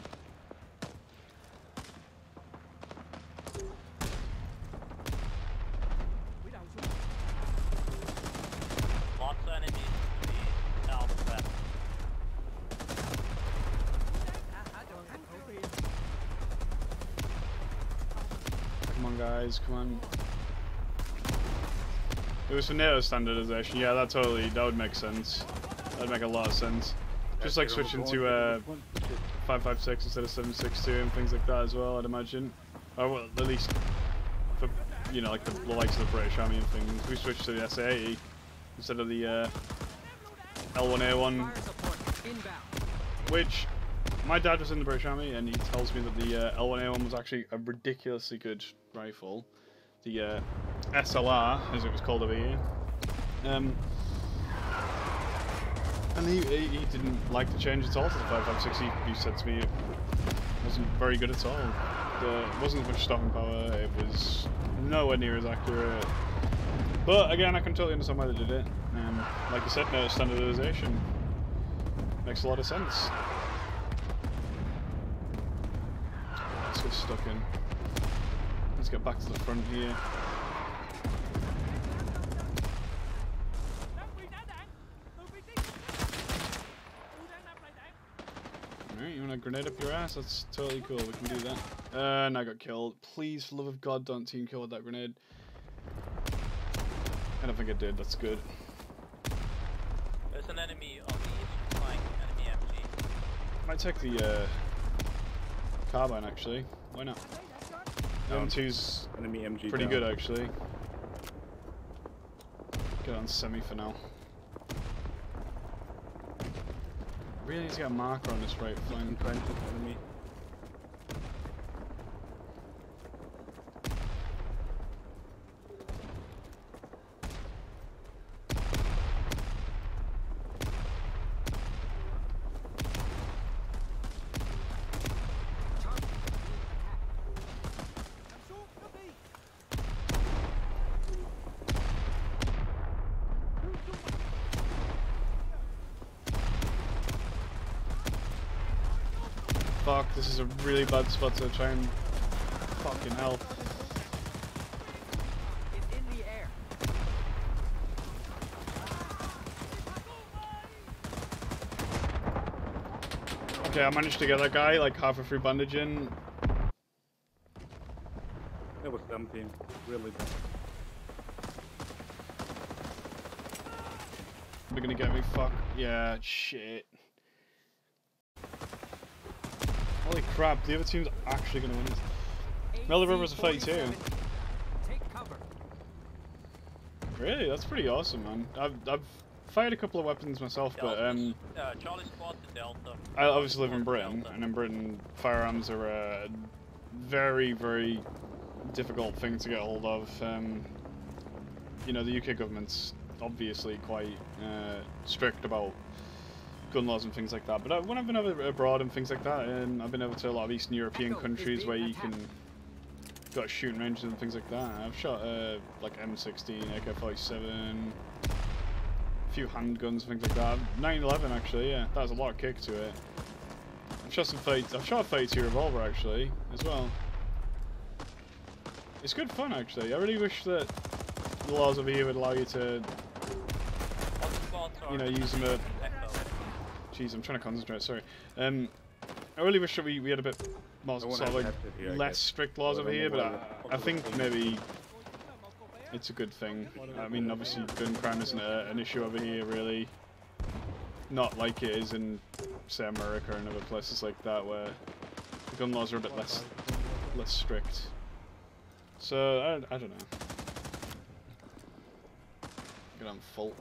Lots of enemies to the southwest. On. Come on. It was for NATO standardization. Yeah, that totally. That would make sense. That'd make a lot of sense. Just like switching to uh, 556 instead of 762 and things like that as well, I'd imagine. Or well, at least for, you know, like the, the likes of the British Army and things. We switched to the SA80 instead of the uh, L1A1, Fire support inbound. which my dad was in the British Army and he tells me that the uh, L1A1 was actually a ridiculously good rifle. The uh, SLR, as it was called over here. Um, and he, he, didn't like the change at all to the 556. He, he said to me it wasn't very good at all. The, it wasn't as much stopping power, it was nowhere near as accurate. But again, I can totally understand why they did it. Um, like you said, no standardization makes a lot of sense. Let's get stuck in get back to the front here. Alright, you want a grenade up your ass? That's totally cool, we can do that. Uh, and I got killed. Please, for love of God, don't team kill with that grenade. I don't think I did, that's good. There's an enemy on the flying enemy MG. Might take the uh, carbine actually. Why not? The M2's Enemy MG. pretty down. good actually. Get on semi for now. Really need to get a marker on this right flank. Enemy. Fuck, this is a really bad spot to try and fucking hell. Is in the air. Okay, I managed to get that guy like half a free bandage in. That was dumb team. Really dumb. They're gonna get me fuck. Yeah, shit. Holy crap, the other team's actually gonna win this. Melody Rivers are 32. AC-47. Take cover. Really? That's pretty awesome, man. I've, I've fired a couple of weapons myself, but um, uh, to. I obviously live in Britain, and in Britain, firearms are a very, very difficult thing to get hold of. Um, you know, the UK government's obviously quite uh, strict about gun laws and things like that. But I, when I've been over abroad and things like that, and I've been over to a lot of Eastern European countries where you can got shooting ranges and things like that. I've shot uh, like M16, AK-47, a few handguns, things like that. 911 actually, yeah, that has a lot of kick to it. I've shot some 30, I've shot a 32 revolver actually as well. It's good fun actually. I really wish that the laws over here would allow you to. All the squads are You know, use them at-. Jeez, I'm trying to concentrate. Sorry. Um, I really wish that we, we had a bit more I sort wanna of like here, less strict laws over here, but I, I think maybe it's a good thing. I mean, obviously, gun crime isn't a, an issue over here, really. Not like it is in, say, America and other places like that, where the gun laws are a bit less less strict. So I, I don't know. Get on full.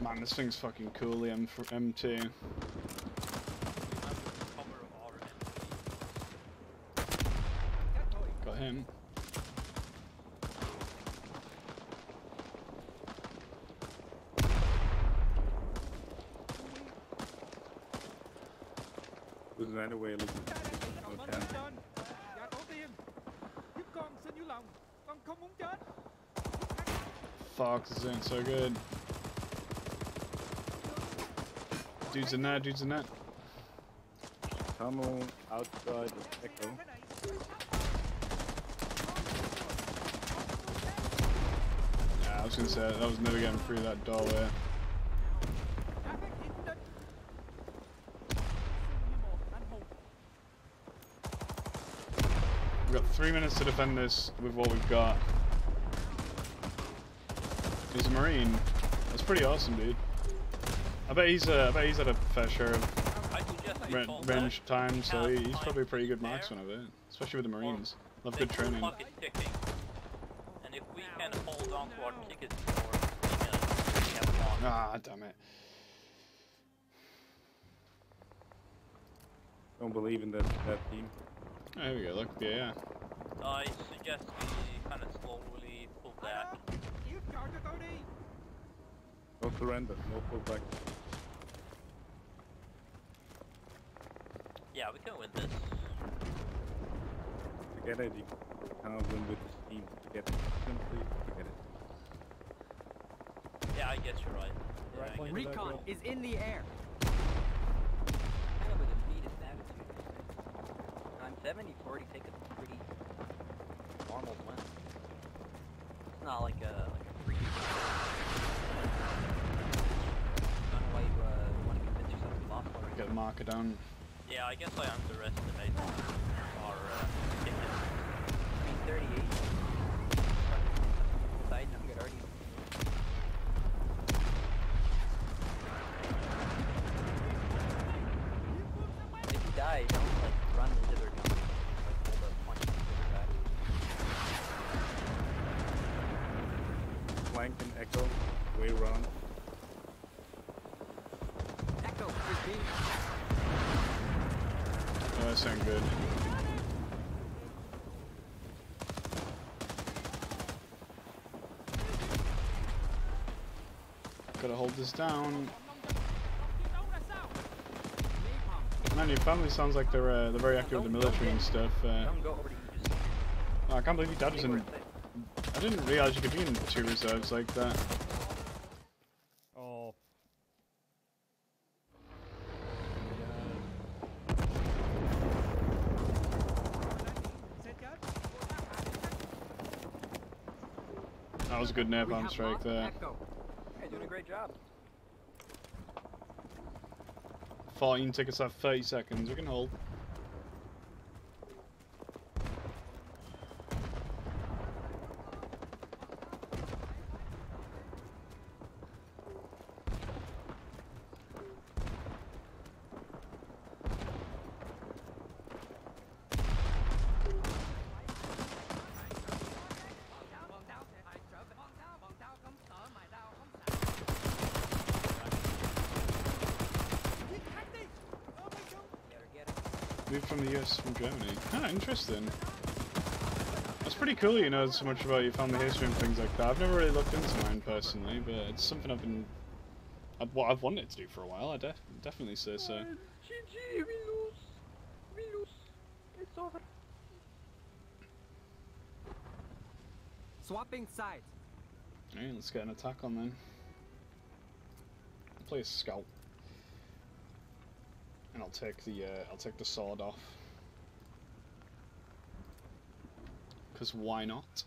Man, this thing's fucking cool, the M M2. Cover of our Got him. Who's anyway looking okay. Dạ tổ tiên Giúp con xin vui lòng Con không muốn chết Fuck, this ain't so good. Dudes in there, dudes in there. Tunnel outside of Echo. Yeah, I was gonna say, I was never getting through that doorway. Đã phát hiện địch Xưng như một anh hùng We've got three minutes to defend this with what we've got. He's a marine. That's pretty awesome, dude. I bet he's uh, I bet he's had a fair share of I suggest we ra- range time, so he- he's probably a pretty good marksman of it, especially with the marines. Love good training. clock is ticking. And if we can hold on to our tickets for we can we have won. Ah, damn it. Don't believe in that that team. Oh, here we go. Look, yeah, yeah. I suggest we kind of slowly pull back. Chịu trò cho tôi đi No surrender, no pullback. Yeah, we can win this. Forget it. You cannot win with this team. Forget it. Simply forget it. Yeah, I guess you're right. Yeah, I guess Recon right. is in the air. kind of a defeatist attitude. I'm 70 40 take a pretty normal win. It's not like a like a free. I don't know why you uh, want to convince yourself you lost already. Get the marker down. Yeah, I guess I underestimated our uh, tickets. I 38. Side number already. If you die, don't like run into their gun. Like hold up, punch them in the back. Flank and echo. Way around. Echo is being Oh, that sound good. Gotta hold this down. Man, your family sounds like they're uh, they're very active with the military and stuff. Uh, Don't go over to you. Just oh, I can't believe your dad was in. I didn't realize you could be in two reserves like that. Oh. That was a good napalm strike there. Great job. 14 tickets have 30 seconds. We can hold. Get her, get her. Moved from the US from Germany. Ah, interesting. That's pretty cool you know so much about your family history and things like that. I've never really looked into mine personally, but it's something I've been... I've, what I've wanted to do for a while, I def definitely say so. GG, we lose. We lose. It's over. Swapping sides. Alright, let's get an attack on then. I'll play a scout. And I'll take the uh, I'll take the sword off. Cause why not?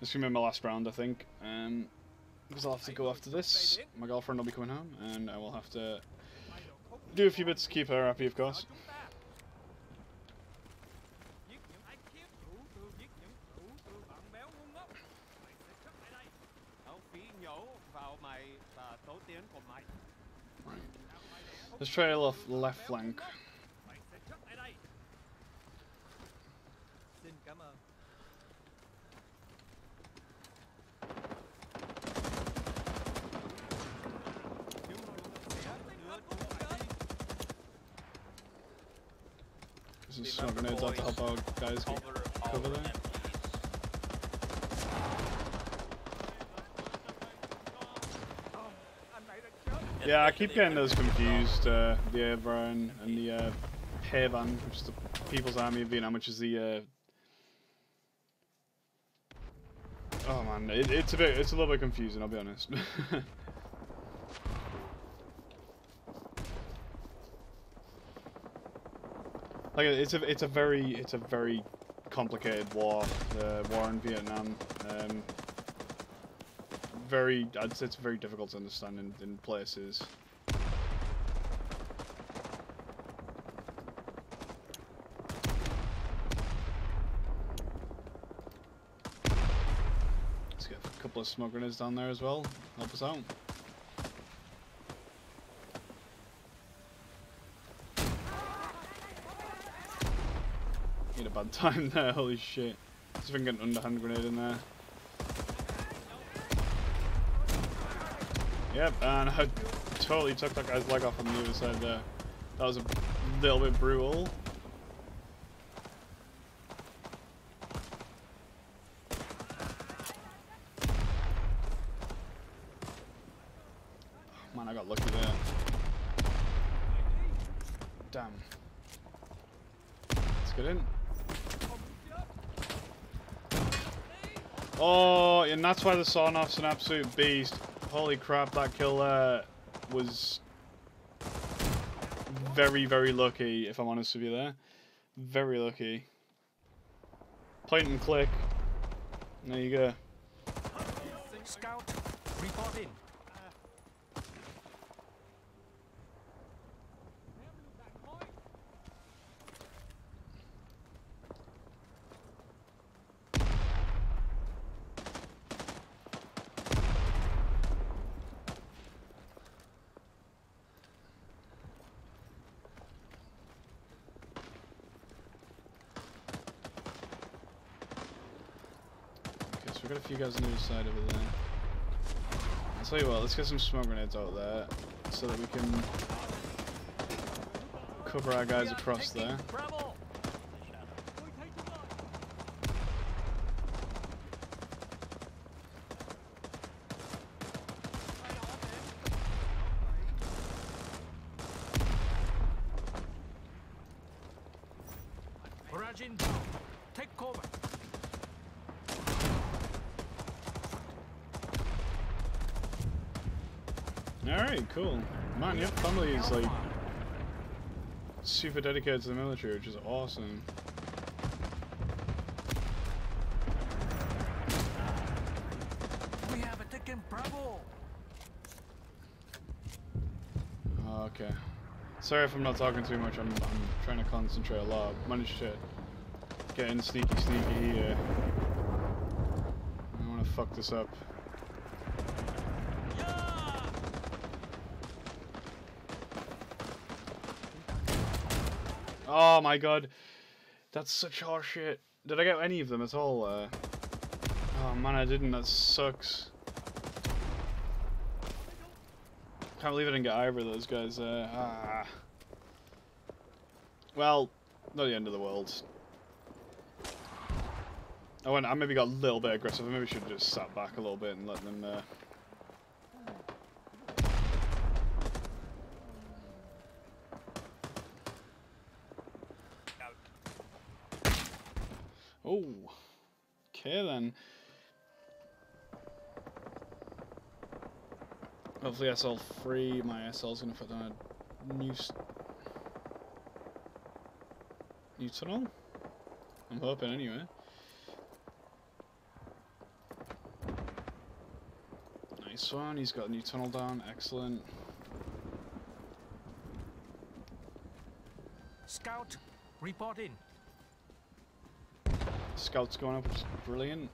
This will be my last round, I think. Um, because I'll have to go after this. My girlfriend will be coming home, and I will have to do a few bits to keep her happy, of course. Những ai kiếp left từ Grenades out to help guys Cover there. Yeah, I keep getting those confused. Uh, the ARVN and the uh, PAVN, which is the People's Army of Vietnam, which is the. Uh... Oh man, it, it's a bit, it's a little bit confusing. I'll be honest. *laughs* like it's a, it's a very, it's a very complicated war. The war in Vietnam. Um, very, I'd say it's very difficult to understand in, in places. Let's get a couple of smoke grenades down there as well. Help us out. Bad time there, holy shit. I can an underhand grenade in there. Yep, and I totally took that guy's leg off on the other side there. That was a little bit brutal. Man, I got lucky there. Damn. Let's get in. Oh, and that's why the Sarnoff's an absolute beast. Holy crap, that kill there was very, very lucky, if I'm honest with you there. Very lucky. Point and click. There you go. Scout, report in. Got a few guys on the other side over there. I'll tell you what, let's get some smoke grenades out there so that we can cover our guys across there. Rajin down. Take cover. Alright, Man, your family is like super dedicated to the military, which is awesome. We have a taken Bravo. Oh, okay. Sorry if I'm not talking too much. I'm, I'm trying to concentrate a lot. Managed to get in sneaky, sneaky here. I don't want to fuck this up. Oh my god. That's such horseshit. Did I get any of them at all? Uh, oh man, I didn't. That sucks. Can't believe I didn't get either of those guys. Uh, ah. Well, not the end of the world. I went. I maybe got a little bit aggressive. I maybe should have just sat back a little bit and let them. Uh... Oh. Okay then. Hopefully SL3, my SL's gonna put down a new new tunnel. I'm hoping anyway. Nice one, he's got a new tunnel down, excellent. Scout, report in. Scouts going up, which is brilliant.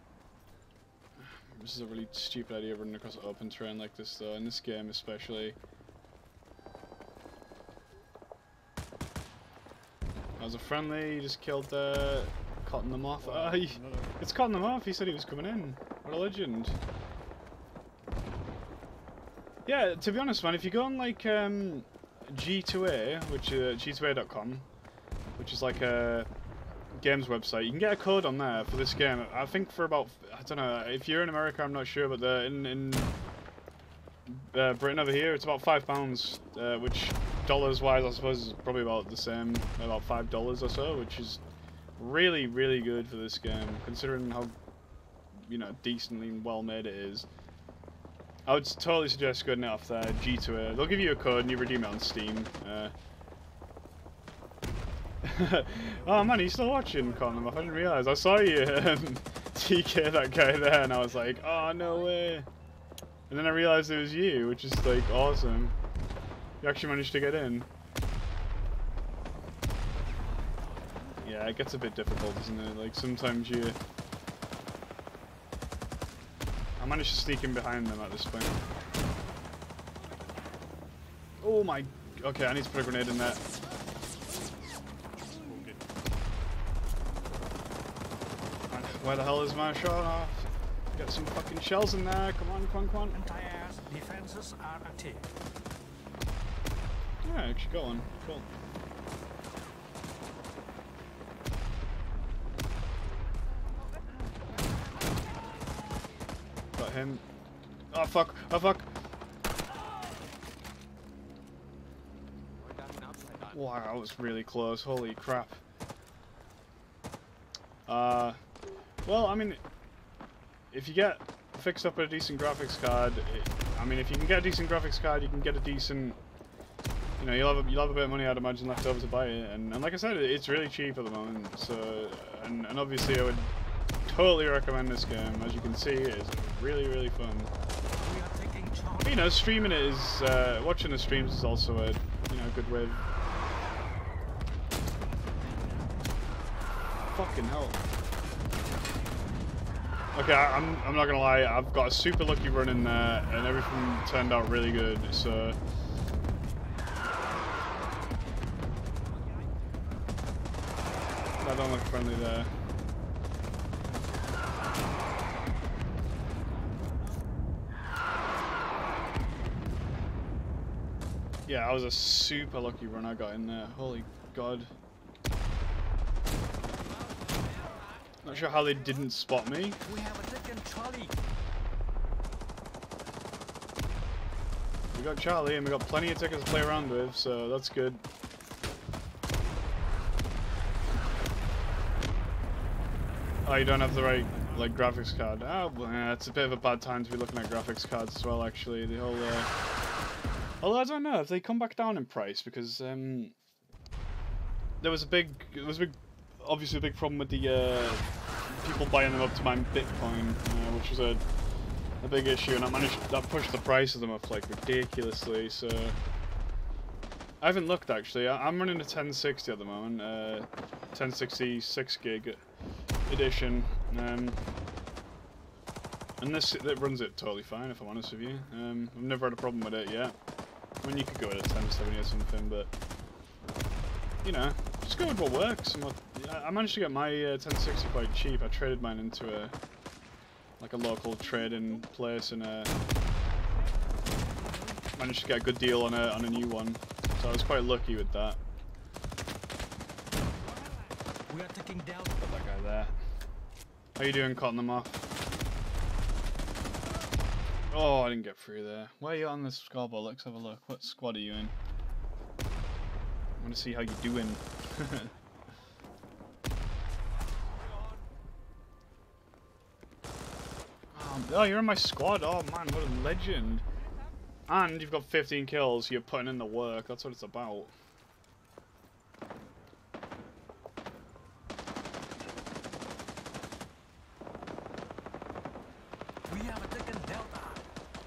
This is a really stupid idea running across open terrain like this though, in this game especially. That was a friendly, he just killed the... cutting them off. Ah, he, it's cutting them off, he said he was coming in. What a legend. Yeah, to be honest man, if you go on like um, G2A, which uh, G2A.com, which is like a games website. You can get a code on there for this game. I think for about I don't know if you're in America, I'm not sure, but the, in in uh, Britain over here, it's about five pounds, uh, which dollars wise, I suppose is probably about the same, about five dollars or so, which is really really good for this game, considering how you know decently well made it is. I would totally suggest going off there, G2A. They'll give you a code and you redeem it on Steam. Uh, *laughs* oh man, he's still watching Cotton I didn't realise. I saw you um, *laughs* TK that guy there and I was like, oh no way. And then I realised it was you, which is like awesome. You actually managed to get in. Yeah, it gets a bit difficult, doesn't it? Like sometimes you... I managed to sneak in behind them at this point. Oh my... Okay, I need to put a grenade in there. Where the hell is my shot off? Get some fucking shells in there. Come on, come on, come on. Entire defenses are active. Yeah, actually go on. Cool. Got him. Oh fuck! Oh fuck! Wow, that was really close. Holy crap. Uh, well, I mean, if you get fixed up with a decent graphics card, it, I mean, if you can get a decent graphics card, you can get a decent, you know, you'll have a, you'll have a bit of money, I'd imagine, left over to buy it. And, and like I said, it's really cheap at the moment. So, and, and obviously, I would totally recommend this game. As you can see, it is really, really fun. But, you know, streaming it is, uh, watching the streams is also a, you know, good way. Of... Fucking hell. Okay, I'm, I'm not gonna lie, I've got a super lucky run in there, and everything turned out really good, so... That don't look friendly there. Yeah, I was a super lucky run I got in there. Holy god. Not sure how they didn't spot me. We have a Charlie. We got Charlie and we got plenty of tickets to play around with, so that's good. Oh, you don't have the right like graphics card. Oh, well, yeah, it's a bit of a bad time to be looking at graphics cards as well. Actually, the whole. Uh... Although I don't know if they come back down in price because um, there was a big, there was a big, obviously a big problem with the uh, people buying them up to mine Bitcoin, uh, which was a a big issue, and I managed that pushed the price of them up like ridiculously. So I haven't looked actually. I, am running a 1060 at the moment, uh, 1060 6 gig edition, um, and this it runs it totally fine if I'm honest with you. Um, I've never had a problem with it yet. I mean, you could go with a 1070 or something, but you know, just go with what works. And what, I managed to get my uh, 1060 quite cheap. I traded mine into a like a local trading place and uh, managed to get a good deal on a on a new one. So I was quite lucky with that. We are taking down. Got that guy there. How you doing, cutting them off? Oh, I didn't get through there. Where are you on this scoreboard? Let's have a look. What squad are you in? I want to see how you're doing. *laughs* Um, oh, you're in my squad. Oh man, what a legend. And you've got 15 kills. You're putting in the work. That's what it's about. We have a taken Delta.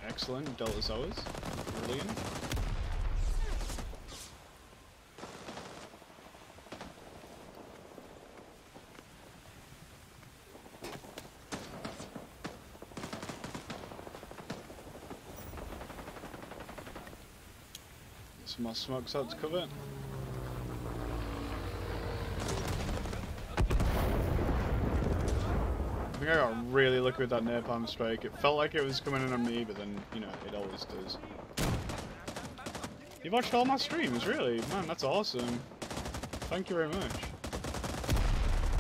Excellent. Delta's ours. Brilliant. More smokes out to cover. I think I got really lucky with that napalm strike. It felt like it was coming in on me, but then, you know, it always does. You've watched all my streams, really? Man, that's awesome. Thank you very much.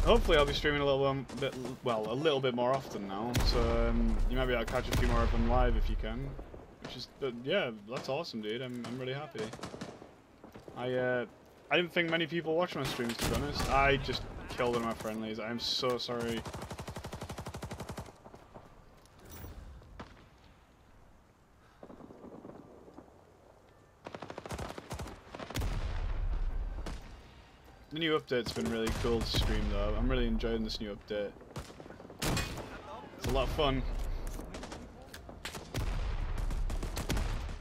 Hopefully I'll be streaming a little bit, well, a little bit more often now, so um, you might be able to catch a few more of them live if you can. Which is, but yeah, that's awesome, dude. I'm, I'm really happy. I, uh, I didn't think many people watch my streams, to be honest. I just killed of my friendlies. I'm so sorry. The new update's been really cool to stream though. I'm really enjoying this new update. It's a lot of fun.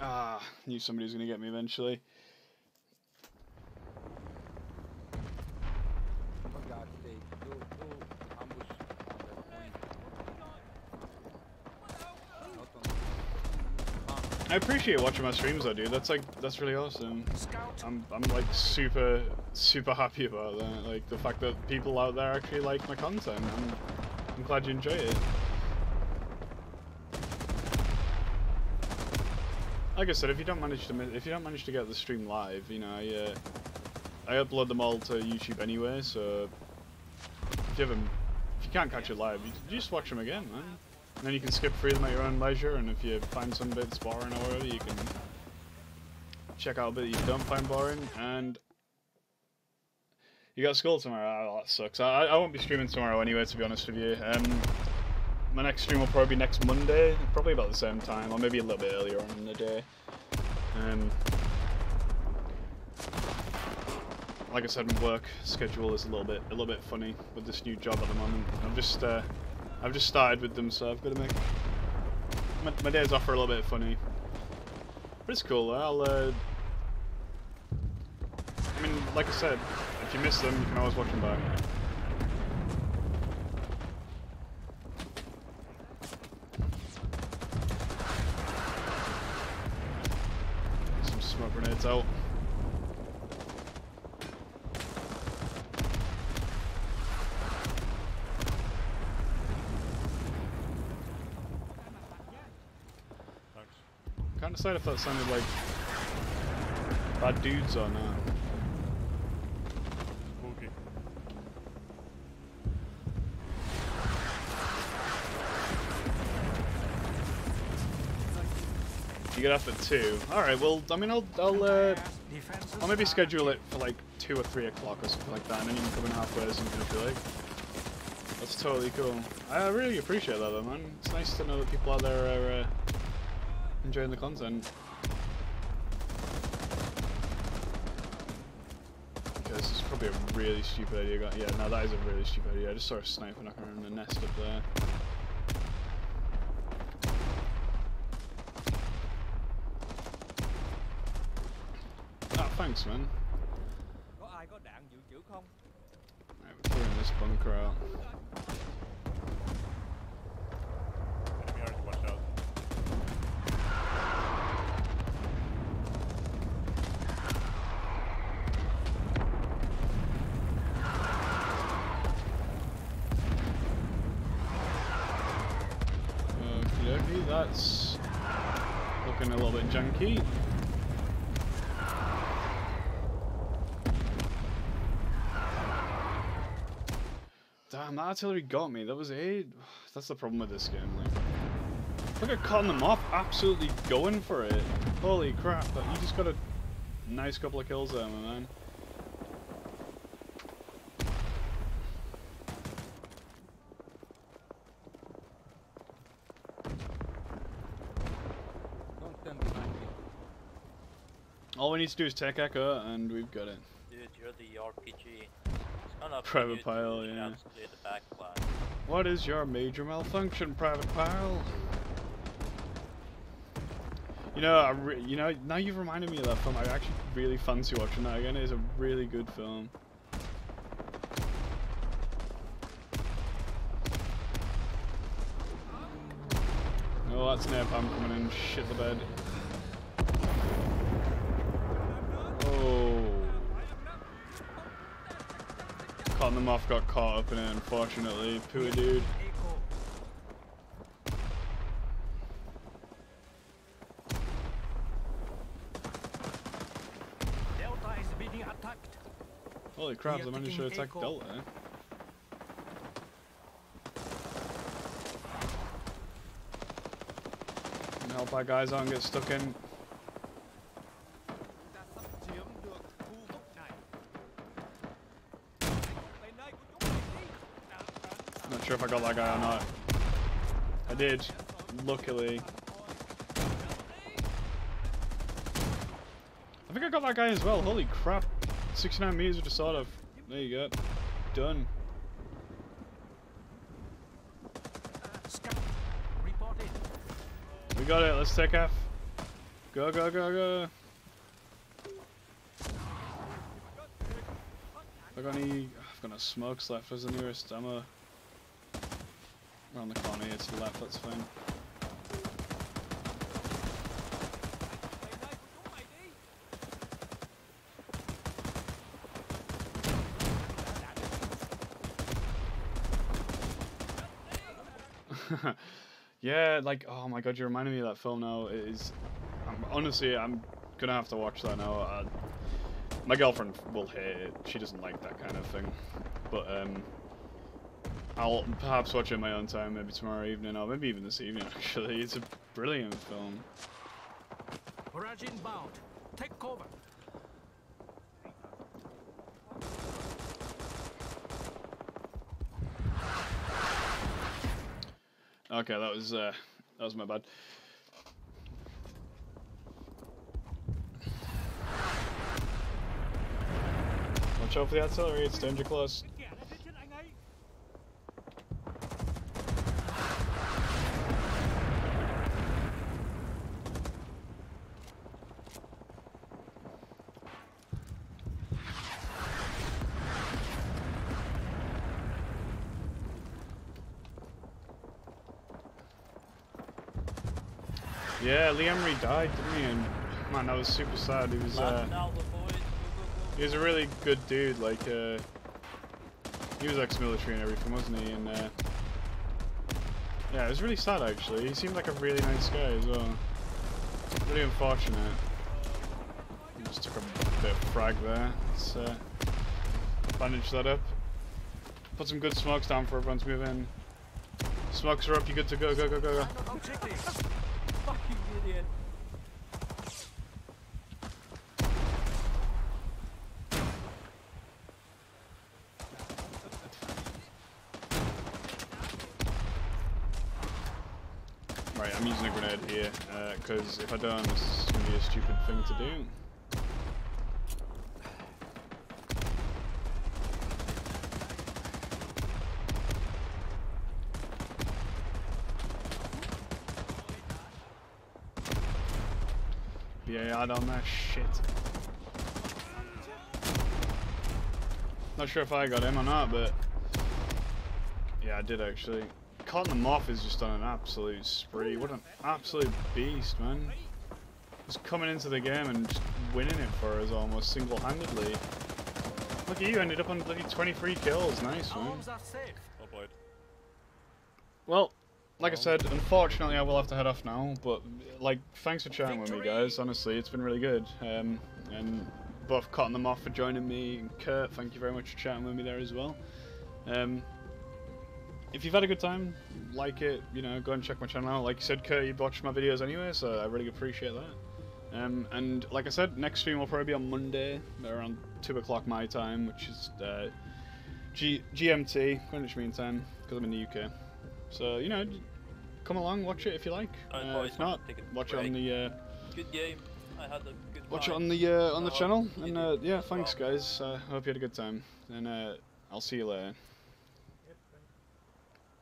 Ah, knew somebody was gonna get me eventually. For God's sake, do, do ambush on the point. Not on I appreciate watching my streams though, dude. That's like that's really awesome. I'm I'm like super super happy about that. Like the fact that people out there actually like my content. I'm I'm glad you enjoy it. Like I said, if you don't manage to if you don't manage to get the stream live, you know, I uh, I upload them all to YouTube anyway. So if you haven't, if you can't catch it live, you just watch them again, man. And then you can skip through them at your own leisure. And if you find some bits boring or whatever, you can check out a bit you don't find boring. And you got school tomorrow. Oh, that sucks. I I won't be streaming tomorrow anyway, to be honest with you. Um, my next stream will probably be next Monday, probably about the same time, or maybe a little bit earlier on in the day. Um, like I said, my work schedule is a little bit a little bit funny with this new job at the moment. I've just uh, I've just started with them, so I've got to make my, my days off are a little bit funny. But it's cool. I'll. Uh, I mean, like I said, if you miss them, you can always watch them back. Some smoke grenades out. Decide if that sounded like Bad dudes or not? Okay. You get off at two. All right. Well, I mean, I'll I'll uh, I'll maybe schedule it for like two or three o'clock or something like that, and then you can come in halfway or something if you like. That's totally cool. I really appreciate that, though, man. It's nice to know that people out there are uh, enjoying the content. Okay, this is probably a really stupid idea. Go- Yeah, no, that is a really stupid idea. I just saw a sniper knocking around the nest up there. Ah, thanks, man. Có ai có đạn dự trữ không? Alright, we're clearing this bunker out. Enemy arc, watch out. Okie dokie, that's looking a little bit junky. Damn, that artillery got me. That was a. *sighs* That's the problem with this game. Like, look at cutting them off, absolutely going for it. Holy crap! But you just got a nice couple of kills there, my man. Don't stand behind me. All we need to do is take Echo, and we've got it. Dude, you're the RPG. It's Private Pyle, yeah. What is your major malfunction, Private Pyle? You know, you know, now you've reminded me of that film. I actually really fancy watching that again. It is a really good film. Oh, that's napalm coming in. Shit the bed. Oh. Cutting them off got caught up in it, unfortunately. Poor dude. Holy crap, they managed to attack. Delta. Help our guys out and get stuck in. Sure if I got that guy or not. I did, luckily. I think I got that guy as well. Holy crap. 69 meters of. There you go. Done. We got it. Let's take F. Go, go, go, go. I got any? I've got no smokes left. Where's the nearest ammo? Around the corner here to the left. That's fine. *laughs* yeah, like oh my god, you're reminding me of that film now. It is I'm, honestly, I'm gonna have to watch that now. Uh, my girlfriend will hate it. She doesn't like that kind of thing, but um, I'll perhaps watch it in my own time, maybe tomorrow evening or maybe even this evening. *laughs* Actually, it's a brilliant film. Barrage inbound. Take cover. Okay, that was uh, that was my bad. Watch out for the artillery. It's danger close. Yeah, Lee Ermey died, didn't he? And man, that was super sad. He was uh, he was a really good dude. Like uh, he was ex-military and everything, wasn't he? And uh, yeah, it was really sad actually. He seemed like a really nice guy as well. Really unfortunate. Just took a bit of frag there. Let's uh, bandage that up. Put some good smokes down for everyone to move in. Smokes are up, you good to go, go, go, go, go. Right, I'm using a grenade here, uh, because if I don't, this is going to be a stupid thing to do. Yeah, I don't shit. Not sure if I got him or not, but yeah, I did actually. Cutting them off is just on an absolute spree. What an absolute beast, man. Just coming into the game and just winning it for us almost single-handedly. Look at you, ended up on bloody 23 kills. Nice, man. Arms are safe. Well played. Well, like I said, unfortunately I will have to head off now, but like, thanks for chatting with me, guys. Honestly, it's been really good. Um, and both cutting them off for joining me, and Kurt, thank you very much for chatting with me there as well. Um, if you've had a good time, like it, you know, go and check my channel out. Like you said, Kurt, you've watched my videos anyway, so I really appreciate that. Um, and like I said, next stream will probably be on Monday around two o'clock my time, which is uh, G GMT, Greenwich Mean Time, because I'm in the UK. So you know, come along, watch it if you like. Uh, if not, watch it on the uh, Good game. I had a good watch it on the uh, on the channel. And uh, yeah, thanks guys. Uh, I hope you had a good time, and uh, I'll see you later.